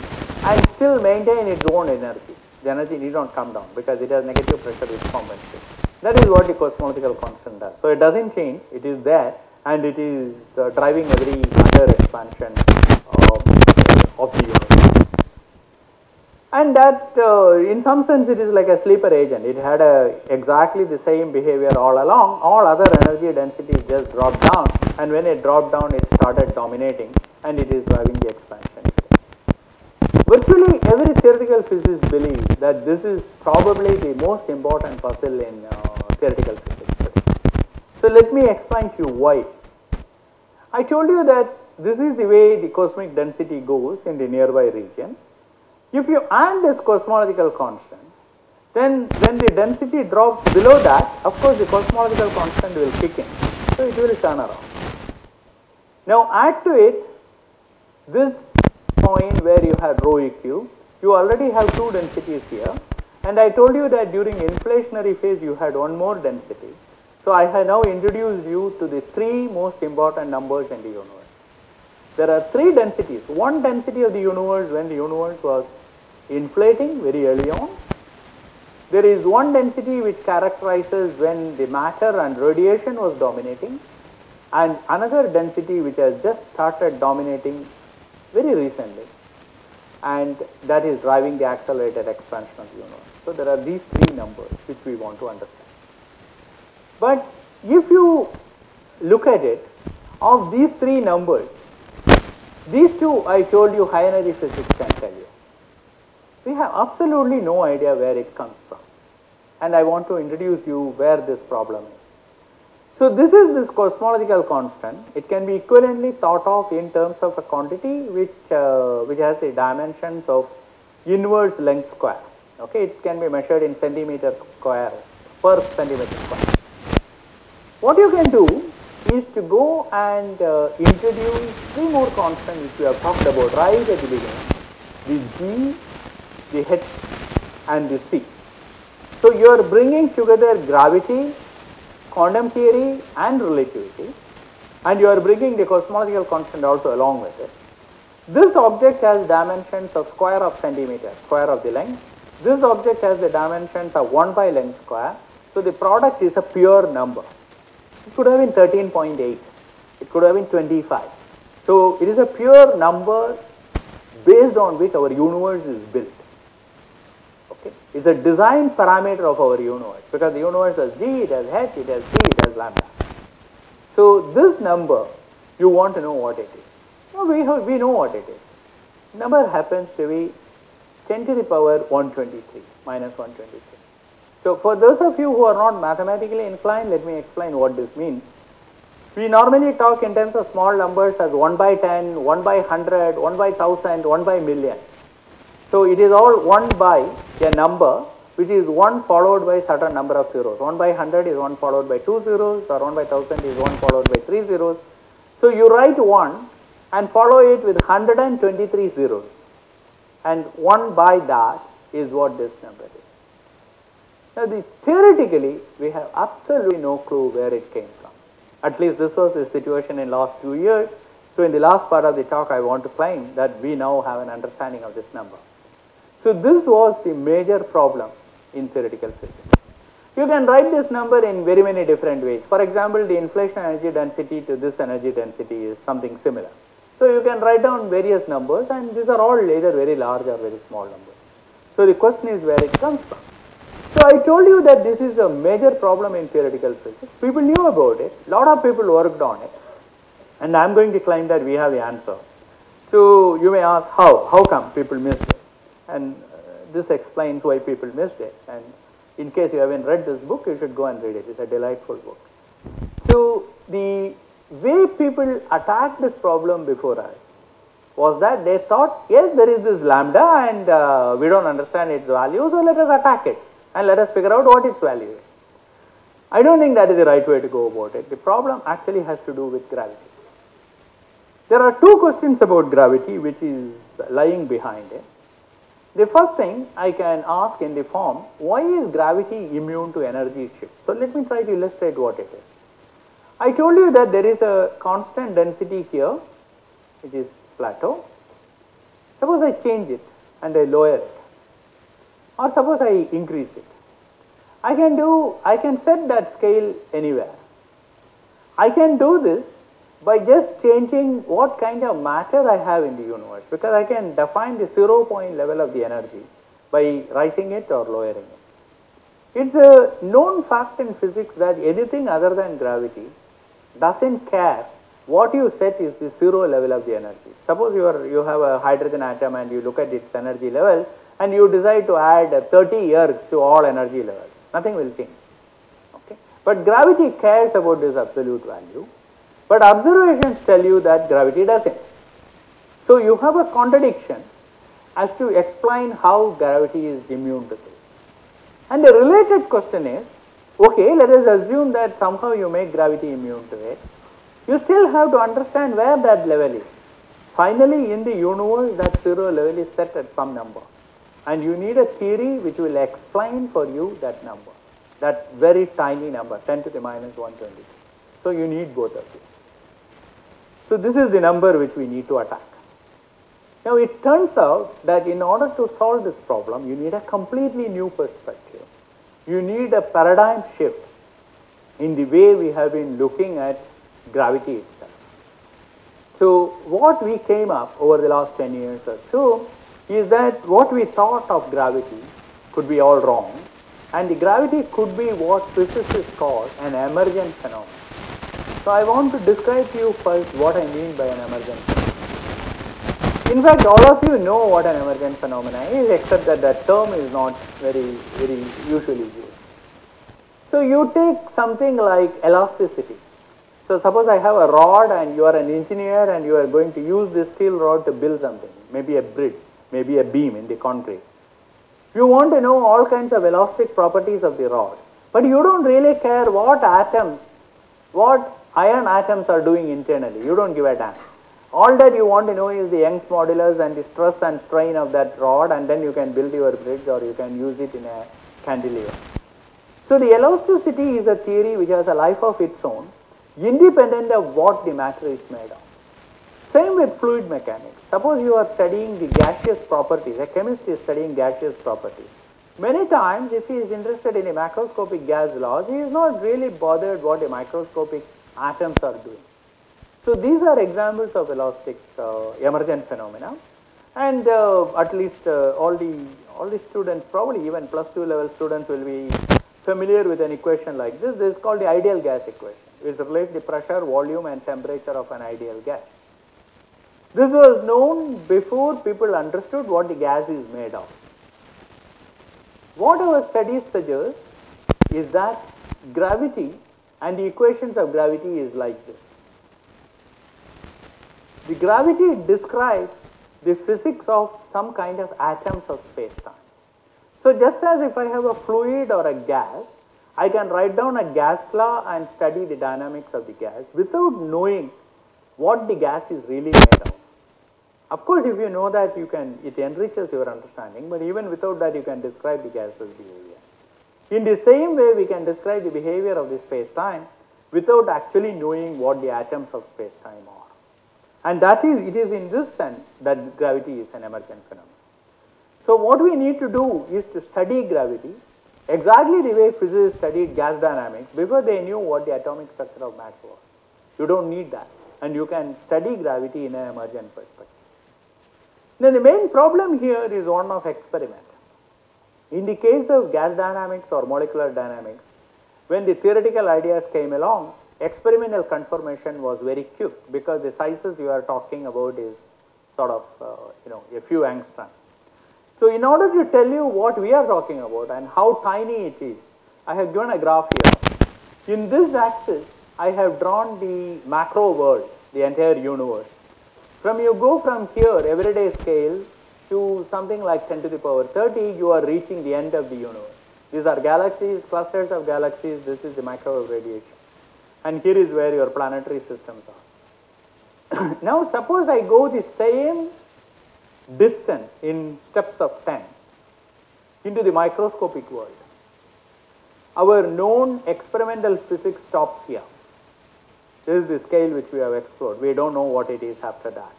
and still maintain its own energy. The energy need not come down because it has negative pressure which compensates. That is what the cosmological constant does. So it doesn't change, it is there and it is uh, driving every other expansion of, the universe. And that uh, in some sense it is like a sleeper agent. It had a, exactly the same behavior all along. All other energy densities just dropped down and when it dropped down it started dominating and it is driving the expansion. Virtually every theoretical physicist believes that this is probably the most important puzzle in uh, theoretical physics. So let me explain to you why. I told you that this is the way the cosmic density goes in the nearby region. If you add this cosmological constant, then when the density drops below that, of course the cosmological constant will kick in. So it will turn around. Now add to it this point where you had rho eq, you already have two densities here. And I told you that during inflationary phase you had one more density. So I have now introduced you to the three most important numbers in the universe. There are three densities. One density of the universe when the universe was inflating very early on. There is one density which characterizes when the matter and radiation was dominating and another density which has just started dominating very recently and that is driving the accelerated expansion of the universe. So there are these three numbers which we want to understand. But if you look at it, of these three numbers, these two I told you high energy physics can tell you. We have absolutely no idea where it comes from. And I want to introduce you where this problem is. So this is this cosmological constant. It can be equivalently thought of in terms of a quantity which, uh, which has the dimensions of inverse length square. Okay, it can be measured in centimeter square per centimeter square. What you can do is to go and uh, introduce three more constants which we have talked about right at the beginning, the G, the H and the C. So you are bringing together gravity, quantum theory and relativity and you are bringing the cosmological constant also along with it. This object has dimensions of square of centimeter, square of the length. This object has the dimensions of 1 by length square. So the product is a pure number. It could have been 13.8. It could have been 25. So it is a pure number based on which our universe is built. It's a design parameter of our universe because the universe has g, it has h, it has p, it has lambda. So this number, you want to know what it is. We have, we know what it is. Number happens to be 10 to the power 123 minus 123. So for those of you who are not mathematically inclined, let me explain what this means. We normally talk in terms of small numbers as 1 by 10, 1 by 100, 1 by 1000, 1 by million. So it is all 1 by a number which is 1 followed by certain number of zeros. 1 by 100 is 1 followed by 2 zeros or 1 by 1000 is 1 followed by 3 zeros. So you write 1 and follow it with 123 zeros and 1 by that is what this number is. Now the, theoretically we have absolutely no clue where it came from. At least this was the situation in last two years. So in the last part of the talk I want to claim that we now have an understanding of this number. So this was the major problem in theoretical physics. You can write this number in very many different ways. For example, the inflation energy density to this energy density is something similar. So you can write down various numbers and these are all either very large or very small numbers. So the question is where it comes from. So I told you that this is a major problem in theoretical physics. People knew about it. Lot of people worked on it. And I am going to claim that we have the answer. So you may ask how? How come people missed it? And uh, this explains why people missed it. And in case you haven't read this book, you should go and read it. It's a delightful book. So the way people attacked this problem before us was that they thought, yes, there is this lambda and uh, we don't understand its value, so let us attack it and let us figure out what its value is. I don't think that is the right way to go about it. The problem actually has to do with gravity. There are two questions about gravity which is lying behind it. The first thing I can ask in the form, why is gravity immune to energy shift? So let me try to illustrate what it is. I told you that there is a constant density here, which is plateau. Suppose I change it and I lower it or suppose I increase it. I can do, I can set that scale anywhere. I can do this by just changing what kind of matter I have in the universe because I can define the zero point level of the energy by rising it or lowering it. It's a known fact in physics that anything other than gravity doesn't care what you set is the zero level of the energy. Suppose you, are, you have a hydrogen atom and you look at its energy level and you decide to add 30 ergs to all energy levels, nothing will change. Okay? But gravity cares about this absolute value, but observations tell you that gravity doesn't. So you have a contradiction as to explain how gravity is immune to this. And the related question is, okay, let us assume that somehow you make gravity immune to it. You still have to understand where that level is. Finally, in the universe, that zero level is set at some number and you need a theory which will explain for you that number, that very tiny number, 10 to the minus 120. So you need both of these. So this is the number which we need to attack. Now it turns out that in order to solve this problem, you need a completely new perspective. You need a paradigm shift in the way we have been looking at gravity itself. So what we came up over the last 10 years or so is that what we thought of gravity could be all wrong and the gravity could be what physicists call an emergent phenomenon. So I want to describe to you first what I mean by an emergent. In fact, all of you know what an emergent phenomenon is except that that term is not very, very usually used. So you take something like elasticity. So suppose I have a rod and you are an engineer and you are going to use this steel rod to build something, maybe a bridge maybe a beam in the concrete. You want to know all kinds of elastic properties of the rod, but you don't really care what atoms, what iron atoms are doing internally. You don't give a damn. All that you want to know is the Young's modulus and the stress and strain of that rod and then you can build your bridge or you can use it in a cantilever. So the elasticity is a theory which has a life of its own, independent of what the matter is made of. Same with fluid mechanics. Suppose you are studying the gaseous properties, a chemist is studying gaseous properties. Many times if he is interested in the macroscopic gas laws, he is not really bothered what the microscopic atoms are doing. So these are examples of elastic uh, emergent phenomena. And uh, at least uh, all the all the students, probably even plus two level students will be familiar with an equation like this. This is called the ideal gas equation. It relates the pressure, volume and temperature of an ideal gas. This was known before people understood what the gas is made of. What our studies suggest is that gravity and the equations of gravity is like this. The gravity describes the physics of some kind of atoms of space-time. So just as if I have a fluid or a gas, I can write down a gas law and study the dynamics of the gas without knowing what the gas is really made of. Of course, if you know that, you can, it enriches your understanding, but even without that, you can describe the gas's behavior. In the same way, we can describe the behavior of the space-time without actually knowing what the atoms of space-time are. And that is, it is in this sense that gravity is an emergent phenomenon. So what we need to do is to study gravity exactly the way physicists studied gas dynamics before they knew what the atomic structure of matter was. You don't need that. And you can study gravity in an emergent perspective. Now the main problem here is one of experiment. In the case of gas dynamics or molecular dynamics, when the theoretical ideas came along, experimental confirmation was very quick because the sizes you are talking about is sort of, uh, you know, a few angstroms. So in order to tell you what we are talking about and how tiny it is, I have given a graph here. In this axis, I have drawn the macro world, the entire universe. From you go from here, everyday scale, to something like 10 to the power 30, you are reaching the end of the universe. These are galaxies, clusters of galaxies, this is the microwave radiation. And here is where your planetary systems are. now suppose I go the same distance in steps of 10 into the microscopic world. Our known experimental physics stops here. This is the scale which we have explored. We don't know what it is after that.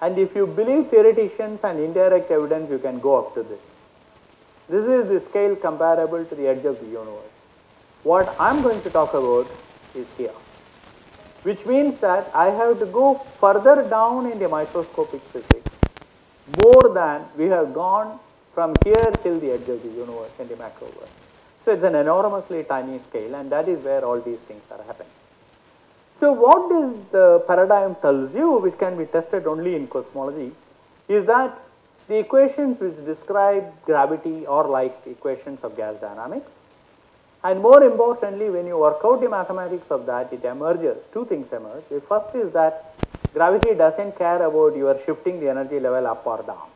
And if you believe theoreticians and indirect evidence, you can go up to this. This is the scale comparable to the edge of the universe. What I'm going to talk about is here, which means that I have to go further down in the microscopic physics more than we have gone from here till the edge of the universe in the macro world. So it's an enormously tiny scale and that is where all these things are happening. So what this uh, paradigm tells you, which can be tested only in cosmology, is that the equations which describe gravity are like equations of gas dynamics. And more importantly, when you work out the mathematics of that, it emerges, two things emerge. The first is that gravity doesn't care about your shifting the energy level up or down,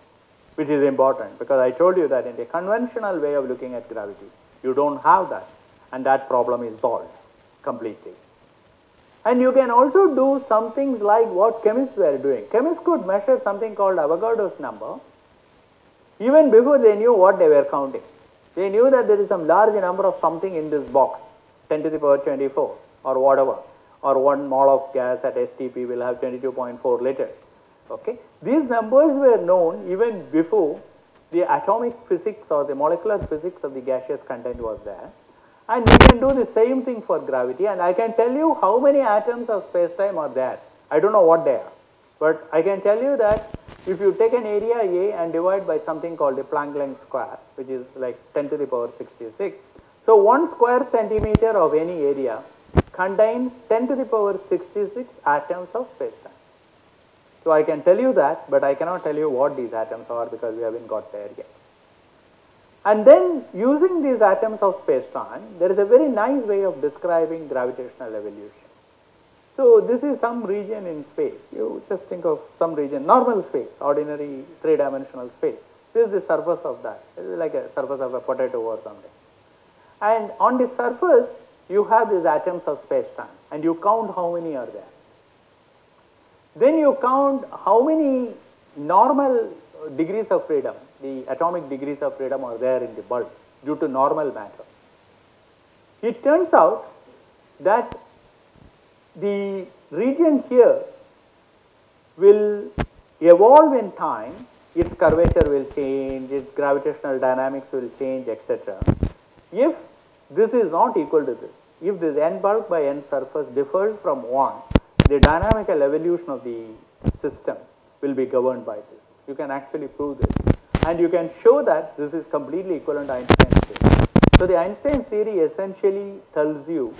which is important because I told you that in the conventional way of looking at gravity, you don't have that and that problem is solved completely. And you can also do some things like what chemists were doing. Chemists could measure something called Avogadro's number even before they knew what they were counting. They knew that there is some large number of something in this box, 10 to the power 24 or whatever, or one mole of gas at STP will have 22.4 liters. Okay, These numbers were known even before the atomic physics or the molecular physics of the gaseous content was there. And we can do the same thing for gravity and I can tell you how many atoms of space-time are there. I don't know what they are. But I can tell you that if you take an area A and divide by something called the Planck length square, which is like 10 to the power 66. So one square centimeter of any area contains 10 to the power 66 atoms of space-time. So I can tell you that, but I cannot tell you what these atoms are because we haven't got there yet. And then using these atoms of space-time, there is a very nice way of describing gravitational evolution. So this is some region in space. You just think of some region, normal space, ordinary three-dimensional space. This is the surface of that. It is like a surface of a potato or something. And on the surface, you have these atoms of space-time and you count how many are there. Then you count how many normal degrees of freedom, the atomic degrees of freedom are there in the bulk due to normal matter. It turns out that the region here will evolve in time, its curvature will change, its gravitational dynamics will change, etc. If this is not equal to this, if this n bulk by n surface differs from 1, the dynamical evolution of the system will be governed by this. You can actually prove this. And you can show that this is completely equivalent to Einstein's theory. So the Einstein theory essentially tells you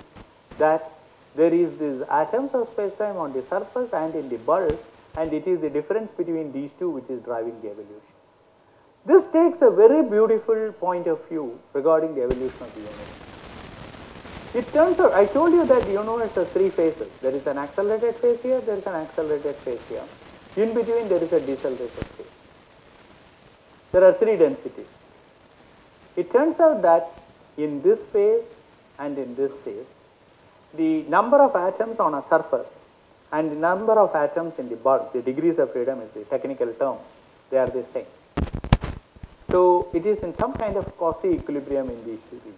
that there is these atoms of space-time on the surface and in the bulk and it is the difference between these two which is driving the evolution. This takes a very beautiful point of view regarding the evolution of the universe. It turns out, I told you that the universe has three phases. There is an accelerated phase here, there is an accelerated phase here. In between there is a decelerated phase. There are three densities. It turns out that in this phase and in this phase, the number of atoms on a surface and the number of atoms in the bulk, the degrees of freedom is the technical term, they are the same. So it is in some kind of quasi-equilibrium in these two regions.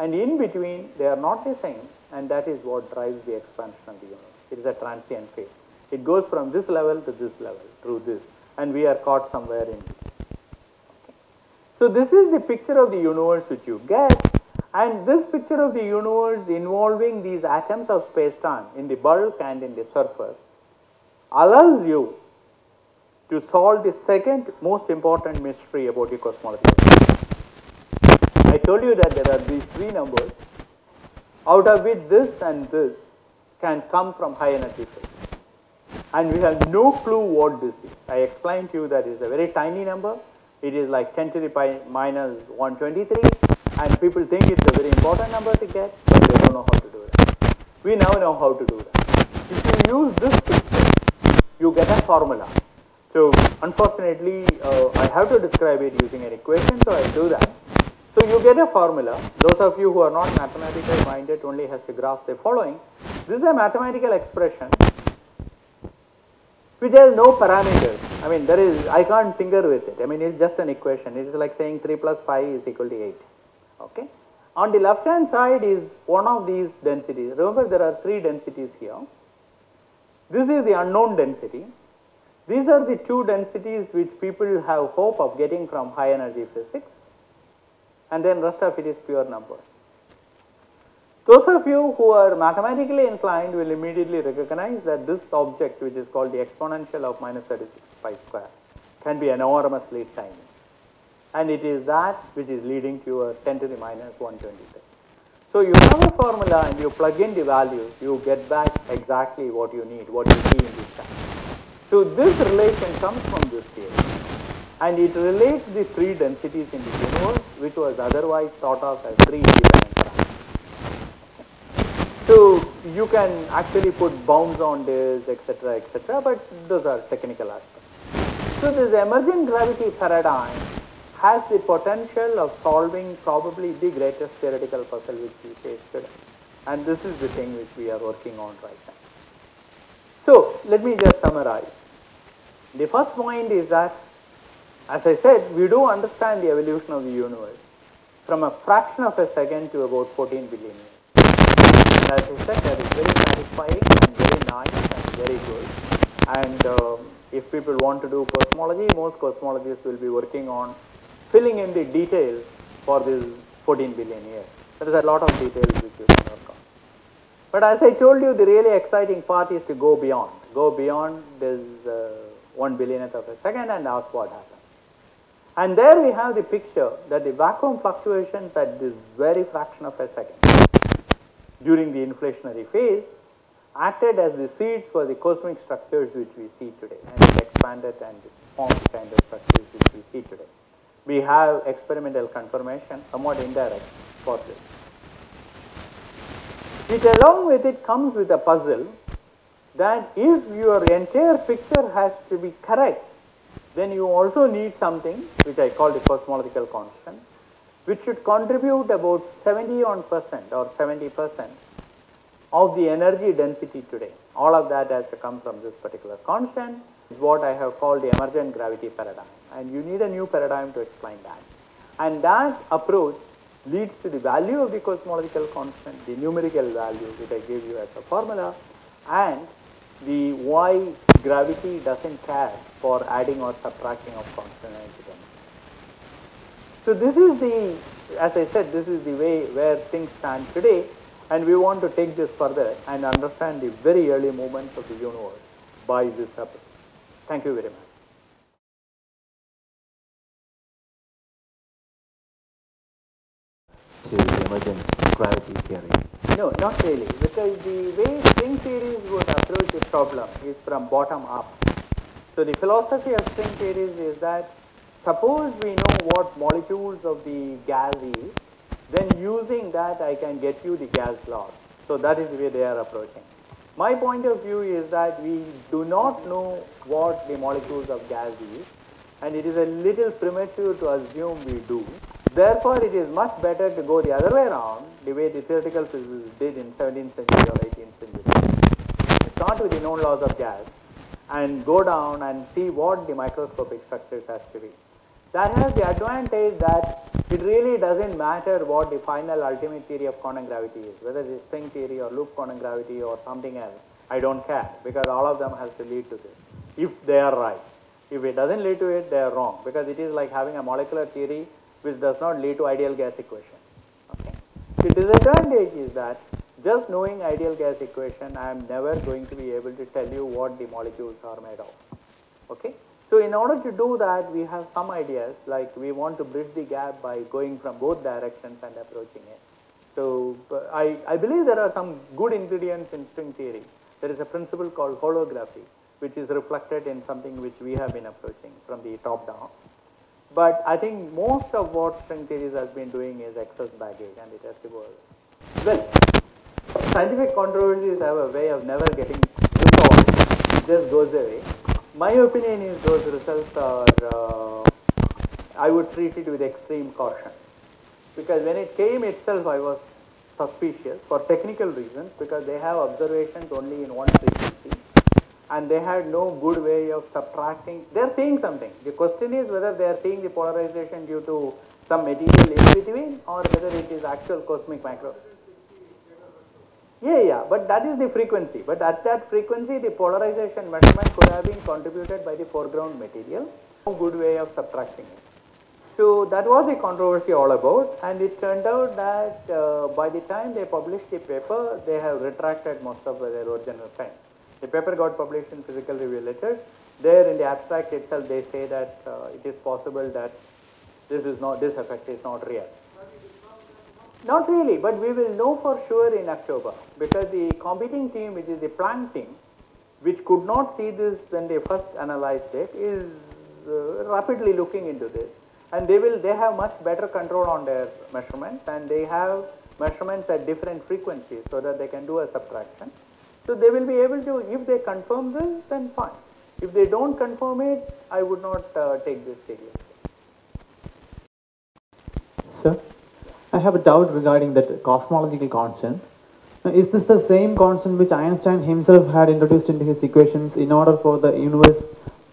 And in between, they are not the same, and that is what drives the expansion of the universe. It is a transient phase. It goes from this level to this level through this, and we are caught somewhere in between. So this is the picture of the universe which you get, and this picture of the universe involving these atoms of space-time in the bulk and in the surface allows you to solve the second most important mystery about the cosmology. I told you that there are these three numbers, out of which this and this can come from high energy fields. And we have no clue what this is. I explained to you that it's a very tiny number. It is like 10 to the pi minus 123 and people think it's a very important number to get, but they don't know how to do that. We now know how to do that. If you use this picture, you get a formula. So unfortunately, uh, I have to describe it using an equation, so I do that. So you get a formula. Those of you who are not mathematical minded only has to grasp the following. This is a mathematical expression which has no parameters. I mean, there is, I can't tinker with it. I mean, it's just an equation. It is like saying 3 plus 5 is equal to 8. Okay. On the left hand side is one of these densities. Remember, there are three densities here. This is the unknown density. These are the two densities which people have hope of getting from high energy physics and then rest of it is pure numbers. Those of you who are mathematically inclined will immediately recognize that this object which is called the exponential of minus 36 pi square can be enormously tiny and it is that which is leading to a 10 to the minus 123. So you have a formula and you plug in the values, you get back exactly what you need, what you see in this time. So this relation comes from this theory and it relates the three densities in the universe which was otherwise thought of as three independent. So you can actually put bounds on this etc etc but those are technical aspects. So this emergent gravity paradigm has the potential of solving probably the greatest theoretical puzzle which we face today and this is the thing which we are working on right now. So let me just summarize. The first point is that as I said, we do understand the evolution of the universe from a fraction of a second to about 14 billion years. And as I said, that is very satisfying and very nice and very good. And um, if people want to do cosmology, most cosmologists will be working on filling in the details for this 14 billion years. There is a lot of details which you can work on. But as I told you, the really exciting part is to go beyond. Go beyond this uh, 1 billionth of a second and ask what happens. And there we have the picture that the vacuum fluctuations at this very fraction of a second during the inflationary phase acted as the seeds for the cosmic structures which we see today and expanded and formed the kind of structures which we see today. We have experimental confirmation, somewhat indirect, for this. It along with it comes with a puzzle that if your entire picture has to be correct then you also need something which I call the cosmological constant, which should contribute about 71 percent or 70 percent of the energy density today. All of that has to come from this particular constant, is what I have called the emergent gravity paradigm. And you need a new paradigm to explain that. And that approach leads to the value of the cosmological constant, the numerical value which I gave you as a formula, and the why gravity doesn't care for adding or subtracting of constant energy. So this is the, as I said, this is the way where things stand today and we want to take this further and understand the very early movements of the universe by this approach. Thank you very much. To the emergent gravity theory? No, not really, because the way string theories would approach the problem is from bottom up. So the philosophy of string theories is that suppose we know what molecules of the gas is, then using that I can get you the gas laws. So that is the way they are approaching. My point of view is that we do not know what the molecules of gas is and it is a little premature to assume we do. Therefore, it is much better to go the other way around, the way the theoretical physicists did in 17th century or 18th century. Start with the known laws of gas and go down and see what the microscopic structures has to be. That has the advantage that it really doesn't matter what the final ultimate theory of quantum gravity is, whether it is string theory or loop quantum gravity or something else. I don't care because all of them has to lead to this, if they are right. If it doesn't lead to it, they are wrong because it is like having a molecular theory which does not lead to ideal gas equation. Okay. The disadvantage is that just knowing ideal gas equation, I am never going to be able to tell you what the molecules are made of. Okay. So in order to do that, we have some ideas like we want to bridge the gap by going from both directions and approaching it. So I, I believe there are some good ingredients in string theory. There is a principle called holography, which is reflected in something which we have been approaching from the top down. But I think most of what string theories has been doing is excess baggage and it has to go. Well, scientific controversies have a way of never getting resolved. It just goes away. My opinion is those results are, uh, I would treat it with extreme caution. Because when it came itself, I was suspicious for technical reasons because they have observations only in one frequency and they had no good way of subtracting. They are seeing something. The question is whether they are seeing the polarization due to some material in between or whether it is actual cosmic macro. Yeah, yeah, but that is the frequency. But at that frequency, the polarization measurement could have been contributed by the foreground material. No good way of subtracting it. So that was the controversy all about and it turned out that uh, by the time they published the paper, they have retracted most of their original claims. The paper got published in Physical Review Letters. There in the abstract itself, they say that uh, it is possible that this is not, this effect is not real. Not really, but we will know for sure in October because the competing team, which is the Planck team, which could not see this when they first analyzed it, is uh, rapidly looking into this. And they will, they have much better control on their measurements and they have measurements at different frequencies so that they can do a subtraction. So they will be able to, if they confirm this, then fine. If they don't confirm it, I would not uh, take this seriously. Sir, I have a doubt regarding that cosmological constant. Now, is this the same constant which Einstein himself had introduced into his equations in order for the universe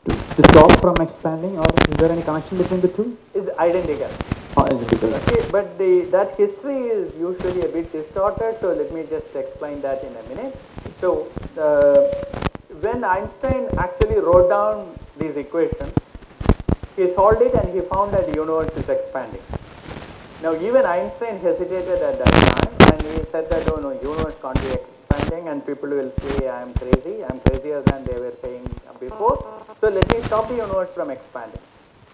to, to stop from expanding, or is there any connection between the two? Is identical. Or identical? Okay, but the, that history is usually a bit distorted, so let me just explain that in a minute. So, uh, when Einstein actually wrote down these equations, he solved it and he found that the universe is expanding. Now, even Einstein hesitated at that time and he said that, oh no, universe can't be expanding and people will say I am crazy, I am crazier than they were saying before. So, let me stop the universe from expanding.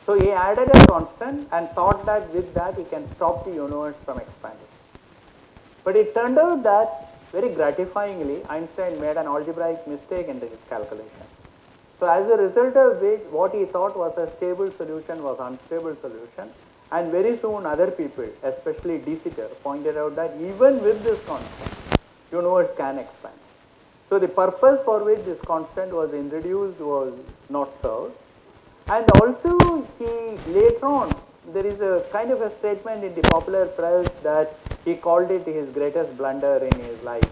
So, he added a constant and thought that with that he can stop the universe from expanding. But it turned out that very gratifyingly Einstein made an algebraic mistake in his calculation. So as a result of which what he thought was a stable solution was unstable solution and very soon other people, especially De Sitter, pointed out that even with this constant, universe can expand. So the purpose for which this constant was introduced was not served. And also he later on, there is a kind of a statement in the popular press that he called it his greatest blunder in his life.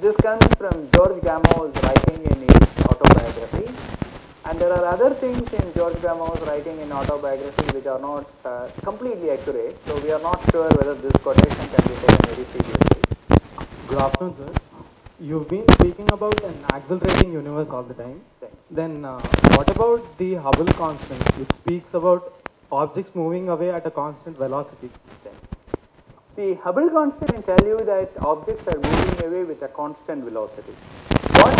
This comes from George Gamow's writing in his autobiography. And there are other things in George Gamow's writing in autobiography which are not uh, completely accurate. So we are not sure whether this quotation can be taken very seriously. Good afternoon, sir. You've been speaking about an accelerating universe all the time. Thanks. Then, uh, what about the Hubble constant, which speaks about objects moving away at a constant velocity? The Hubble constant can tell you that objects are moving away with a constant velocity.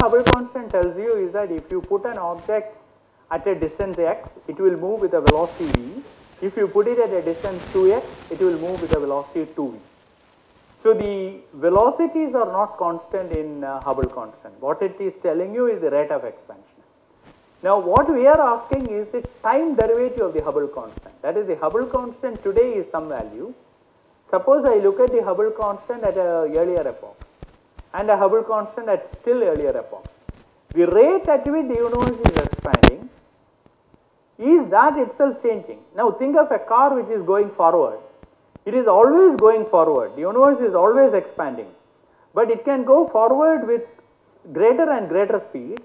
Hubble constant tells you is that if you put an object at a distance x, it will move with a velocity v, If you put it at a distance 2x, it will move with a velocity 2v. So the velocities are not constant in uh, Hubble constant. What it is telling you is the rate of expansion. Now what we are asking is the time derivative of the Hubble constant. That is the Hubble constant today is some value. Suppose I look at the Hubble constant at a earlier epoch and a Hubble constant at still earlier epoch. The rate at which the universe is expanding is that itself changing. Now think of a car which is going forward. It is always going forward. The universe is always expanding. But it can go forward with greater and greater speed.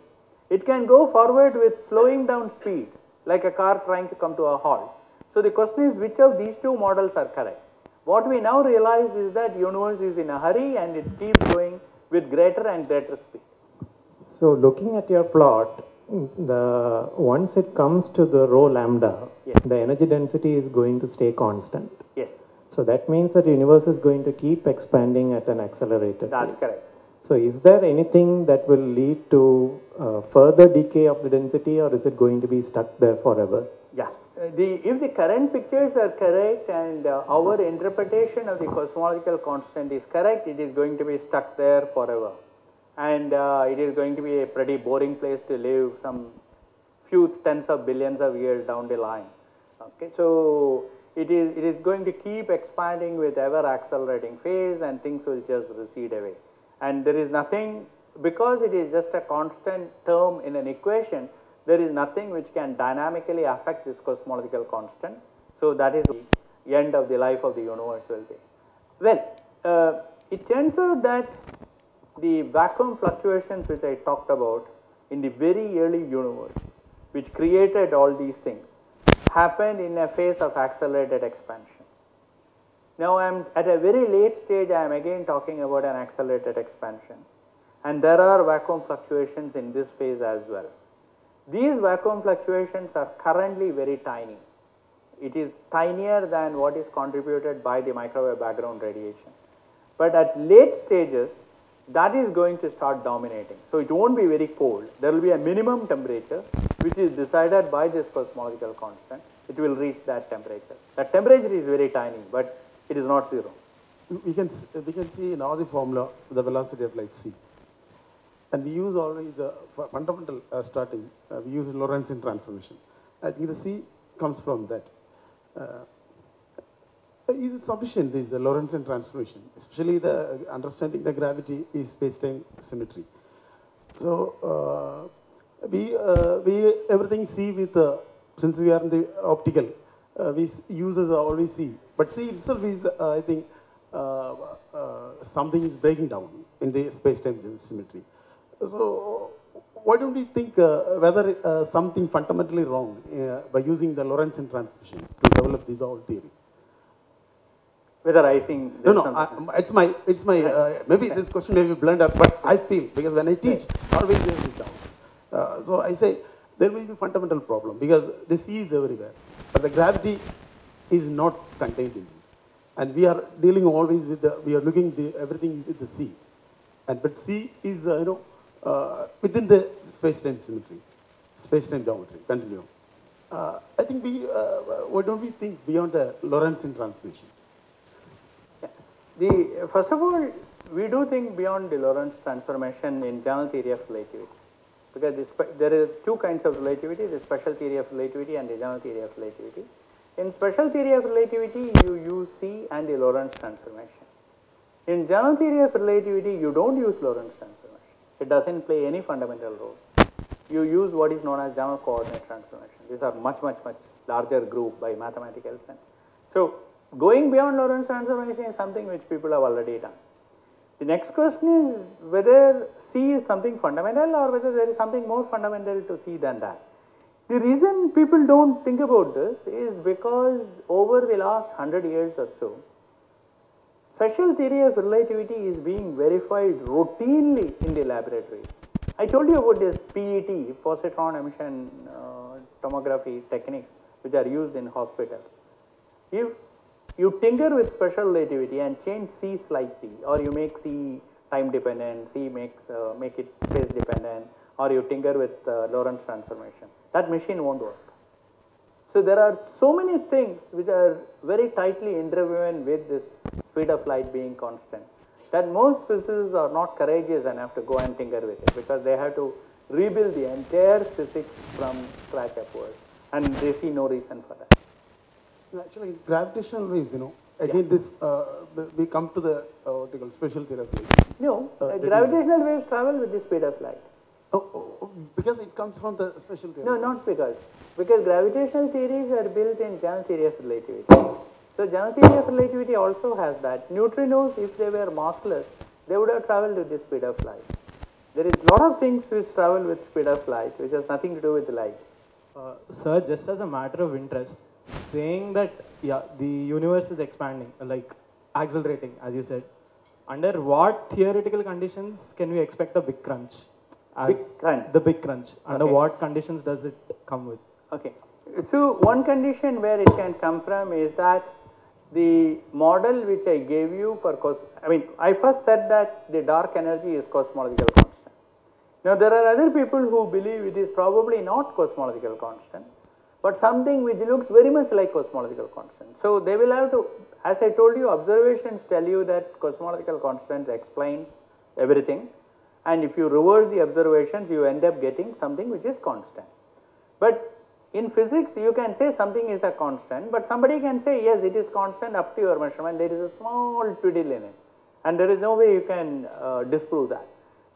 It can go forward with slowing down speed like a car trying to come to a halt. So the question is which of these two models are correct. What we now realize is that universe is in a hurry and it keeps going with greater and greater speed. So looking at your plot, the once it comes to the rho lambda, Yes. the energy density is going to stay constant. Yes, So that means that the universe is going to keep expanding at an accelerated that's rate. correct. So is there anything that will lead to uh, further decay of the density or is it going to be stuck there forever? Yeah, the, if the current pictures are correct and uh, our interpretation of the cosmological constant is correct, it is going to be stuck there forever. And uh, it is going to be a pretty boring place to live some few tens of billions of years down the line. Okay, so it is, it is going to keep expanding with ever accelerating phase and things will just recede away. And there is nothing, because it is just a constant term in an equation, there is nothing which can dynamically affect this cosmological constant. So that is the end of the life of the universe will be. Well, uh, it turns out that the vacuum fluctuations which I talked about in the very early universe, which created all these things, happened in a phase of accelerated expansion. Now I am at a very late stage, I am again talking about an accelerated expansion. And there are vacuum fluctuations in this phase as well. These vacuum fluctuations are currently very tiny. It is tinier than what is contributed by the microwave background radiation. But at late stages, that is going to start dominating. So it won't be very cold. There will be a minimum temperature which is decided by this cosmological constant. It will reach that temperature. That temperature is very tiny, but it is not zero. we can, we can see in all the formula the velocity of light c. And we use always the fundamental uh, starting, uh, we use the Lorentzian transformation. I think the c comes from that. Uh, is it sufficient, this uh, Lorentzian transformation, especially the uh, understanding the gravity is space-time symmetry. So uh, we uh, we everything see with uh, since we are in the optical, uh, we users always see, but see itself is uh, I think uh, uh, something is breaking down in the space-time symmetry. So why don't we think uh, whether uh, something fundamentally wrong uh, by using the Lorentzian transformation to develop this whole theory? Whether I think No, no, I, it's my, it's my, uh, maybe this question may be blunder, but I feel, because when I teach, always there is this doubt. Uh, so I say, there will be fundamental problem, because the c is everywhere, but the gravity is not contained in it. And we are dealing always with the, we are looking the, everything with the c. And, but c is, uh, you know, uh, within the space-time symmetry, space-time geometry, continuum. Uh, I think we, uh, why don't we think beyond the Lorentzian transformation? The, first of all, we do think beyond the Lorentz transformation in general theory of relativity. Because there is two kinds of relativity, the special theory of relativity and the general theory of relativity. In special theory of relativity, you use C and the Lorentz transformation. In general theory of relativity, you don't use Lorentz transformation. It doesn't play any fundamental role. You use what is known as general coordinate transformation. These are much, much, much larger group by mathematical sense. So going beyond Lorentz transformation is something which people have already done. The next question is whether C is something fundamental or whether there is something more fundamental to C than that. The reason people don't think about this is because over the last hundred years or so, special theory of relativity is being verified routinely in the laboratory. I told you about this PET, positron emission uh, tomography techniques, which are used in hospitals. If you tinker with special relativity and change C slightly, or you make C time dependent, C makes uh, make it phase dependent, or you tinker with uh, Lorentz transformation, that machine won't work. So there are so many things which are very tightly interwoven with this speed of light being constant that most physicists are not courageous enough to go and tinker with it because they have to rebuild the entire physics from scratch upwards and they see no reason for that. Actually, gravitational waves, you know, again this, uh, we come to the, uh, what you call special theory of waves. No, Uh, uh, gravitational waves travel with the speed of light. Oh, oh, oh, because it comes from the special theory. No, not because. Because gravitational theories are built in general theory of relativity. So general theory of relativity also has that. Neutrinos, if they were massless, they would have traveled with the speed of light. There is a lot of things which travel with speed of light, which has nothing to do with light. Uh, sir, just as a matter of interest, saying that yeah, the universe is expanding, like accelerating, as you said. Under what theoretical conditions can we expect a big crunch? As Big crunch. The big crunch. Under Okay. what conditions does it come with? Okay. So one condition where it can come from is that the model which I gave you for cos, I mean, I first said that the dark energy is cosmological constant. Now there are other people who believe it is probably not cosmological constant, but something which looks very much like cosmological constant. So they will have to, as I told you, observations tell you that cosmological constant explains everything. And if you reverse the observations, you end up getting something which is constant. But in physics, you can say something is a constant, but somebody can say, yes, it is constant up to your measurement. There is a small twiddle in it, and there is no way you can uh, disprove that.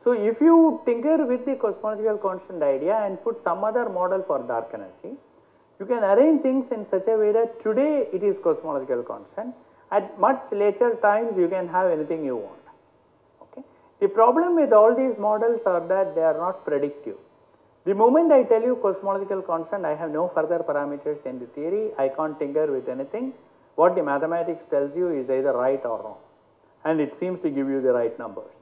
So, if you tinker with the cosmological constant idea and put some other model for dark energy, you can arrange things in such a way that today it is cosmological constant. At much later times, you can have anything you want. The problem with all these models are that they are not predictive. The moment I tell you cosmological constant, I have no further parameters in the theory, I can't tinker with anything. What the mathematics tells you is either right or wrong, and it seems to give you the right numbers.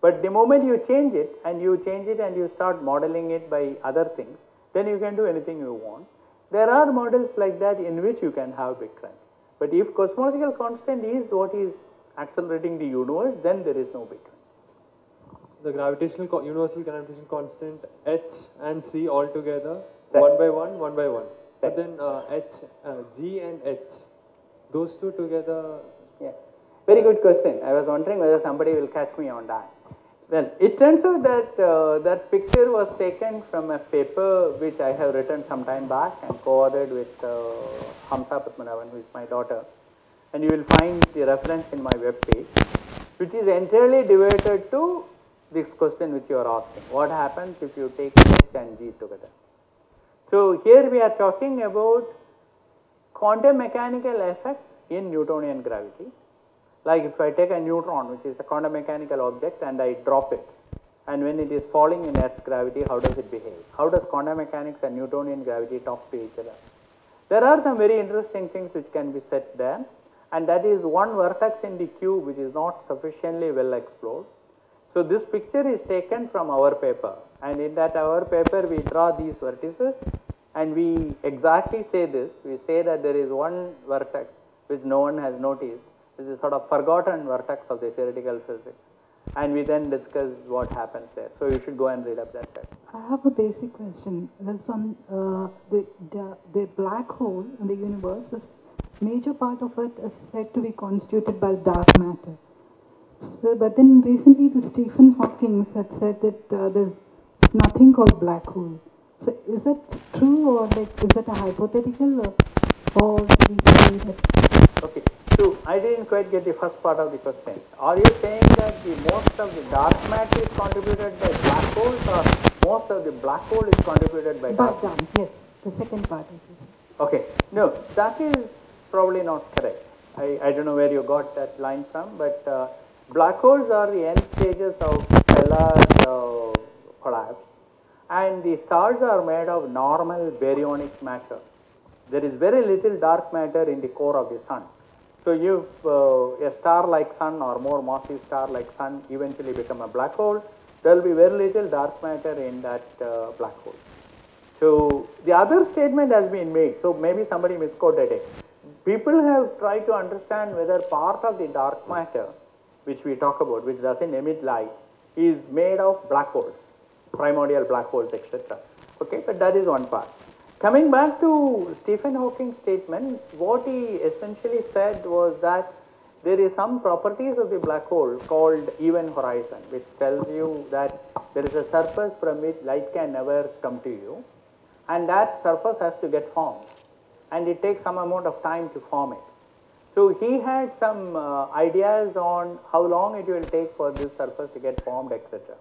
But the moment you change it and you change it and you start modeling it by other things, then you can do anything you want. There are models like that in which you can have big crunch. But if cosmological constant is what is accelerating the universe, then there is no big crunch. The gravitational universal gravitational constant h and c all together Right. one by one one by one Right. but then uh, h uh, g and h those two together Yeah, very good question. I was wondering whether somebody will catch me on that. Well, it turns out that uh, that picture was taken from a paper which I have written some time back and co-authored with uh, Hamsa Padmanabhan, who is my daughter. And you will find the reference in my web page, which is entirely devoted to this question which you are asking. What happens if you take H and G together? So here we are talking about quantum mechanical effects in Newtonian gravity. Like if I take a neutron, which is a quantum mechanical object, and I drop it, and when it is falling in Earth's gravity, how does it behave? How does quantum mechanics and Newtonian gravity talk to each other? There are some very interesting things which can be said there, and that is one vertex in the cube which is not sufficiently well explored. So this picture is taken from our paper, and in that our paper we draw these vertices, and we exactly say this. We say that there is one vertex which no one has noticed, which is sort of forgotten vertex of the theoretical physics, and we then discuss what happens there. So you should go and read up that paper. I have a basic question. That's on uh, the, the the black hole in the universe. This major part of it is said to be constituted by dark matter. So, but then recently, the Stephen Hawking had said that uh, there's nothing called black hole. So, is that true, or like is that a hypothetical, or, or we say that Okay, so I didn't quite get the first part of the question. Are you saying that the most of the dark matter is contributed by black holes or most of the black hole is contributed by dark but done? Yes, the second part is. this. Okay, no, that is probably not correct. I, I don't know where you got that line from, but uh, black holes are the end stages of stellar uh, collapse, and the stars are made of normal baryonic matter. There is very little dark matter in the core of the sun. So if uh, a star like sun or more massive star like sun eventually become a black hole, there will be very little dark matter in that uh, black hole. So the other statement has been made, so maybe somebody misquoted it. People have tried to understand whether part of the dark matter, which we talk about, which doesn't emit light, is made of black holes, primordial black holes, etc. Okay, but that is one part. Coming back to Stephen Hawking's statement, what he essentially said was that there is some properties of the black hole called event horizon, which tells you that there is a surface from which light can never come to you, and that surface has to get formed, and it takes some amount of time to form it. So he had some uh, ideas on how long it will take for this surface to get formed, etc.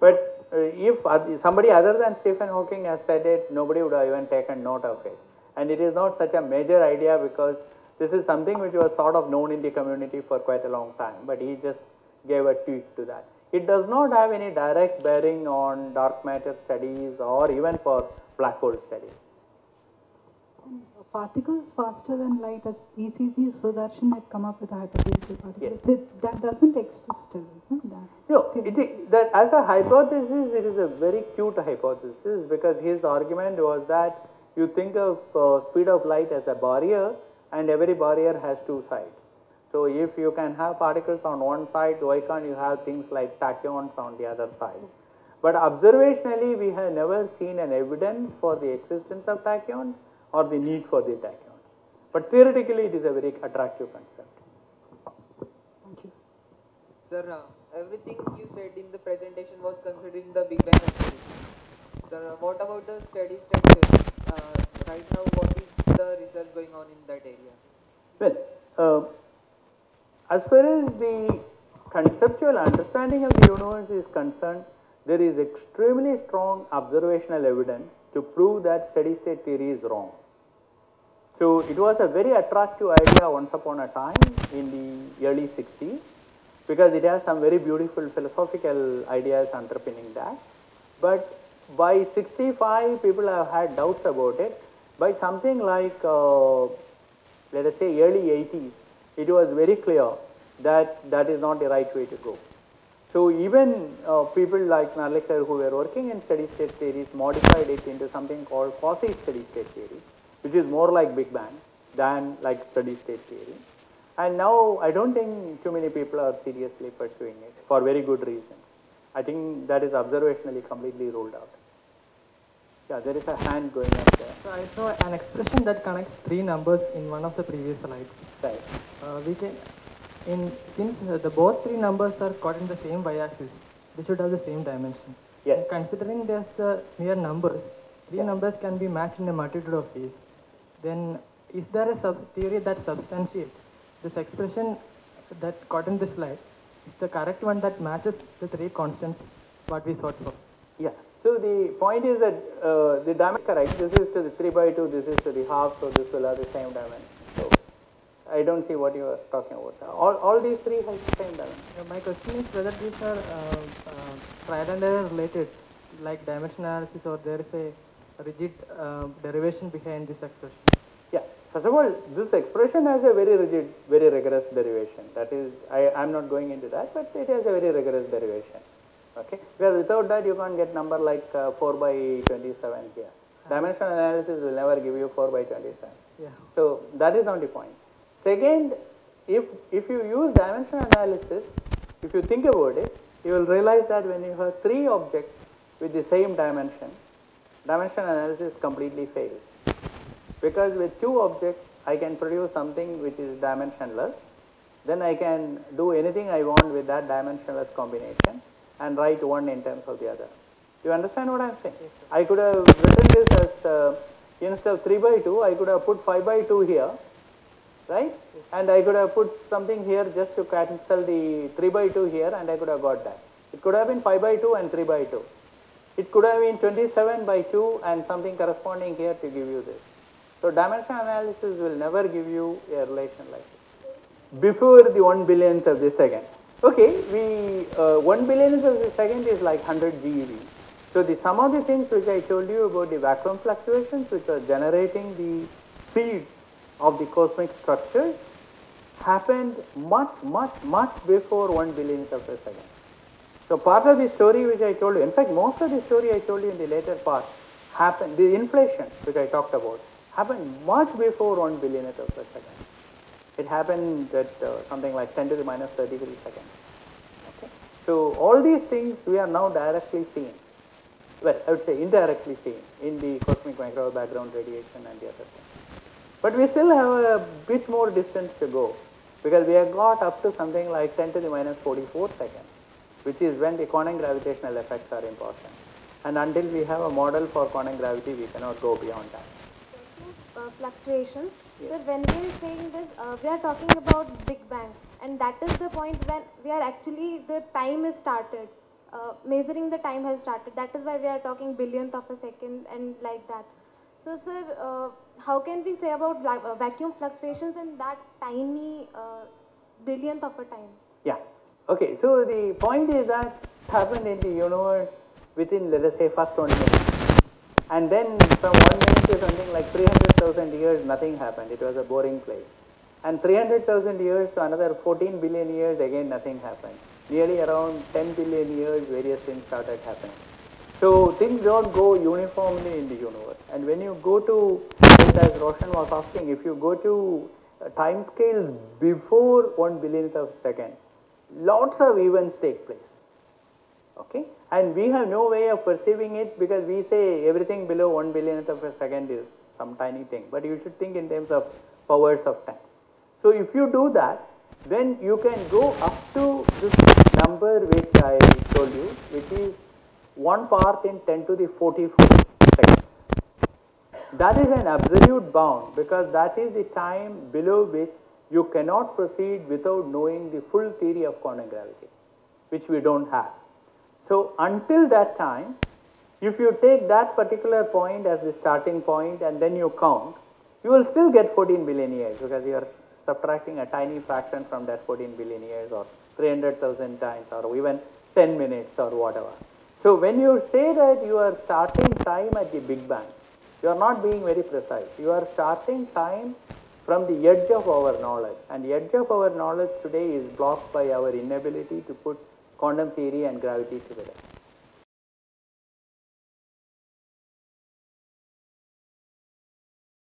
But uh, if somebody other than Stephen Hawking has said it, nobody would have even taken note of it. And it is not such a major idea because this is something which was sort of known in the community for quite a long time, but he just gave a tweak to that. It does not have any direct bearing on dark matter studies or even for black hole studies. Particles faster than light as ECG, Sudarshan had come up with a hypothetical particle. Yes. That, that doesn't exist still, isn't that? No, it is, that as a hypothesis, it is a very cute hypothesis because his argument was that you think of uh, speed of light as a barrier and every barrier has two sides. So if you can have particles on one side, why can't you have things like tachyons on the other side? But observationally, we have never seen an evidence for the existence of tachyons or the need for the tachyons. But theoretically, it is a very attractive concept. Thank you. Sir, uh, everything you said in the presentation was considering the Big Bang theory. Sir, uh, what about the steady state physics? Uh, right now, what is the research going on in that area? Well, uh, as far as the conceptual understanding of the universe is concerned, there is extremely strong observational evidence to prove that steady state theory is wrong. So it was a very attractive idea once upon a time in the early 60s because it has some very beautiful philosophical ideas underpinning that. But by 65, people have had doubts about it. By something like, uh, let us say, early 80s, it was very clear that that is not the right way to go. So even uh, people like Narlikar who were working in steady state theories modified it into something called quasi steady state theory, which is more like Big Bang than like steady state theory. And now I don't think too many people are seriously pursuing it for very good reasons. I think that is observationally completely ruled out. Yeah, there is a hand going up there. So I saw an expression that connects three numbers in one of the previous slides. Right. Uh, we can, in since uh, the both three numbers are caught in the same y-axis, they should have the same dimension. Yes. And considering there's the mere numbers, three numbers can be matched in a multitude of ways. Then, is there a sub theory that substantiates this expression that caught in this slide? Is the correct one that matches the three constants what we sought for? Yeah. So the point is that uh, the dimension correct. This is to the three by two. This is to the half. So this will have the same dimension. I don't see what you are talking about. All all these three have the same. Uh, My question is whether these are uh, uh, trial and error related, like dimension analysis, or there is a rigid uh, derivation behind this expression. Yeah. First of all, this expression has a very rigid, very rigorous derivation. That is, I am not going into that, but it has a very rigorous derivation. Okay. Because without that, you can't get number like uh, 4 by 27 here. Dimensional analysis will never give you 4 by 27. Yeah. So that is not the point. Second, if, if you use dimensional analysis, if you think about it, you will realize that when you have three objects with the same dimension, dimensional analysis completely fails. Because with two objects, I can produce something which is dimensionless. Then I can do anything I want with that dimensionless combination and write one in terms of the other. You understand what I am saying? I could have written this as uh, instead of 3 by 2, I could have put 5 by 2 here, right? And I could have put something here just to cancel the 3 by 2 here and I could have got that. It could have been 5 by 2 and 3 by 2. It could have been 27 by 2 and something corresponding here to give you this. So dimension analysis will never give you a relation like this. Before the 1 billionth of the second. Okay, we, uh, 1 billionth of the second is like 100 GeV. So the some of the things which I told you about the vacuum fluctuations which are generating the seeds of the cosmic structures happened much, much, much before 1 billionth of a second. So part of the story which I told you, in fact most of the story I told you in the later part happened, the inflation which I talked about happened much before 1 billionth of a second. It happened at uh, something like 10 to the minus 33 seconds. Okay. So all these things we are now directly seeing. well, I would say indirectly seen in the cosmic microwave background radiation and the other things. But we still have a bit more distance to go because we have got up to something like 10 to the minus 44 seconds, which is when the quantum gravitational effects are important. And until we have a model for quantum gravity, we cannot go beyond that. uh, fluctuations. So when we are saying this, uh, we are talking about Big Bang, and that is the point when we are actually the time is started. Uh, measuring the time has started. That is why we are talking billionth of a second and like that. So, sir, uh, how can we say about uh, vacuum fluctuations in that tiny uh, billionth of a time? Yeah. Okay. So the point is that happened in the universe within, let us say, first one minute. And then from one minute to something like 300,000 years, nothing happened. It was a boring place. And 300,000 years to another 14 billion years, again nothing happened. Nearly around 10 billion years, various things started happening. So things don't go uniformly in the universe. And when you go to, as Roshan was asking, if you go to uh, time scale before one billionth of a second, lots of events take place. Okay? And we have no way of perceiving it because we say everything below one billionth of a second is some tiny thing. But you should think in terms of powers of time. So if you do that, then you can go up to this number which I told you, which is 1 part in 10 to the 44 seconds. That is an absolute bound because that is the time below which you cannot proceed without knowing the full theory of quantum gravity, which we don't have. So until that time, if you take that particular point as the starting point and then you count, you will still get 14 billion years because you are subtracting a tiny fraction from that 14 billion years or 300,000 times or even 10 minutes or whatever. So when you say that you are starting time at the Big Bang, you are not being very precise. You are starting time from the edge of our knowledge and the edge of our knowledge today is blocked by our inability to put quantum theory and gravity together.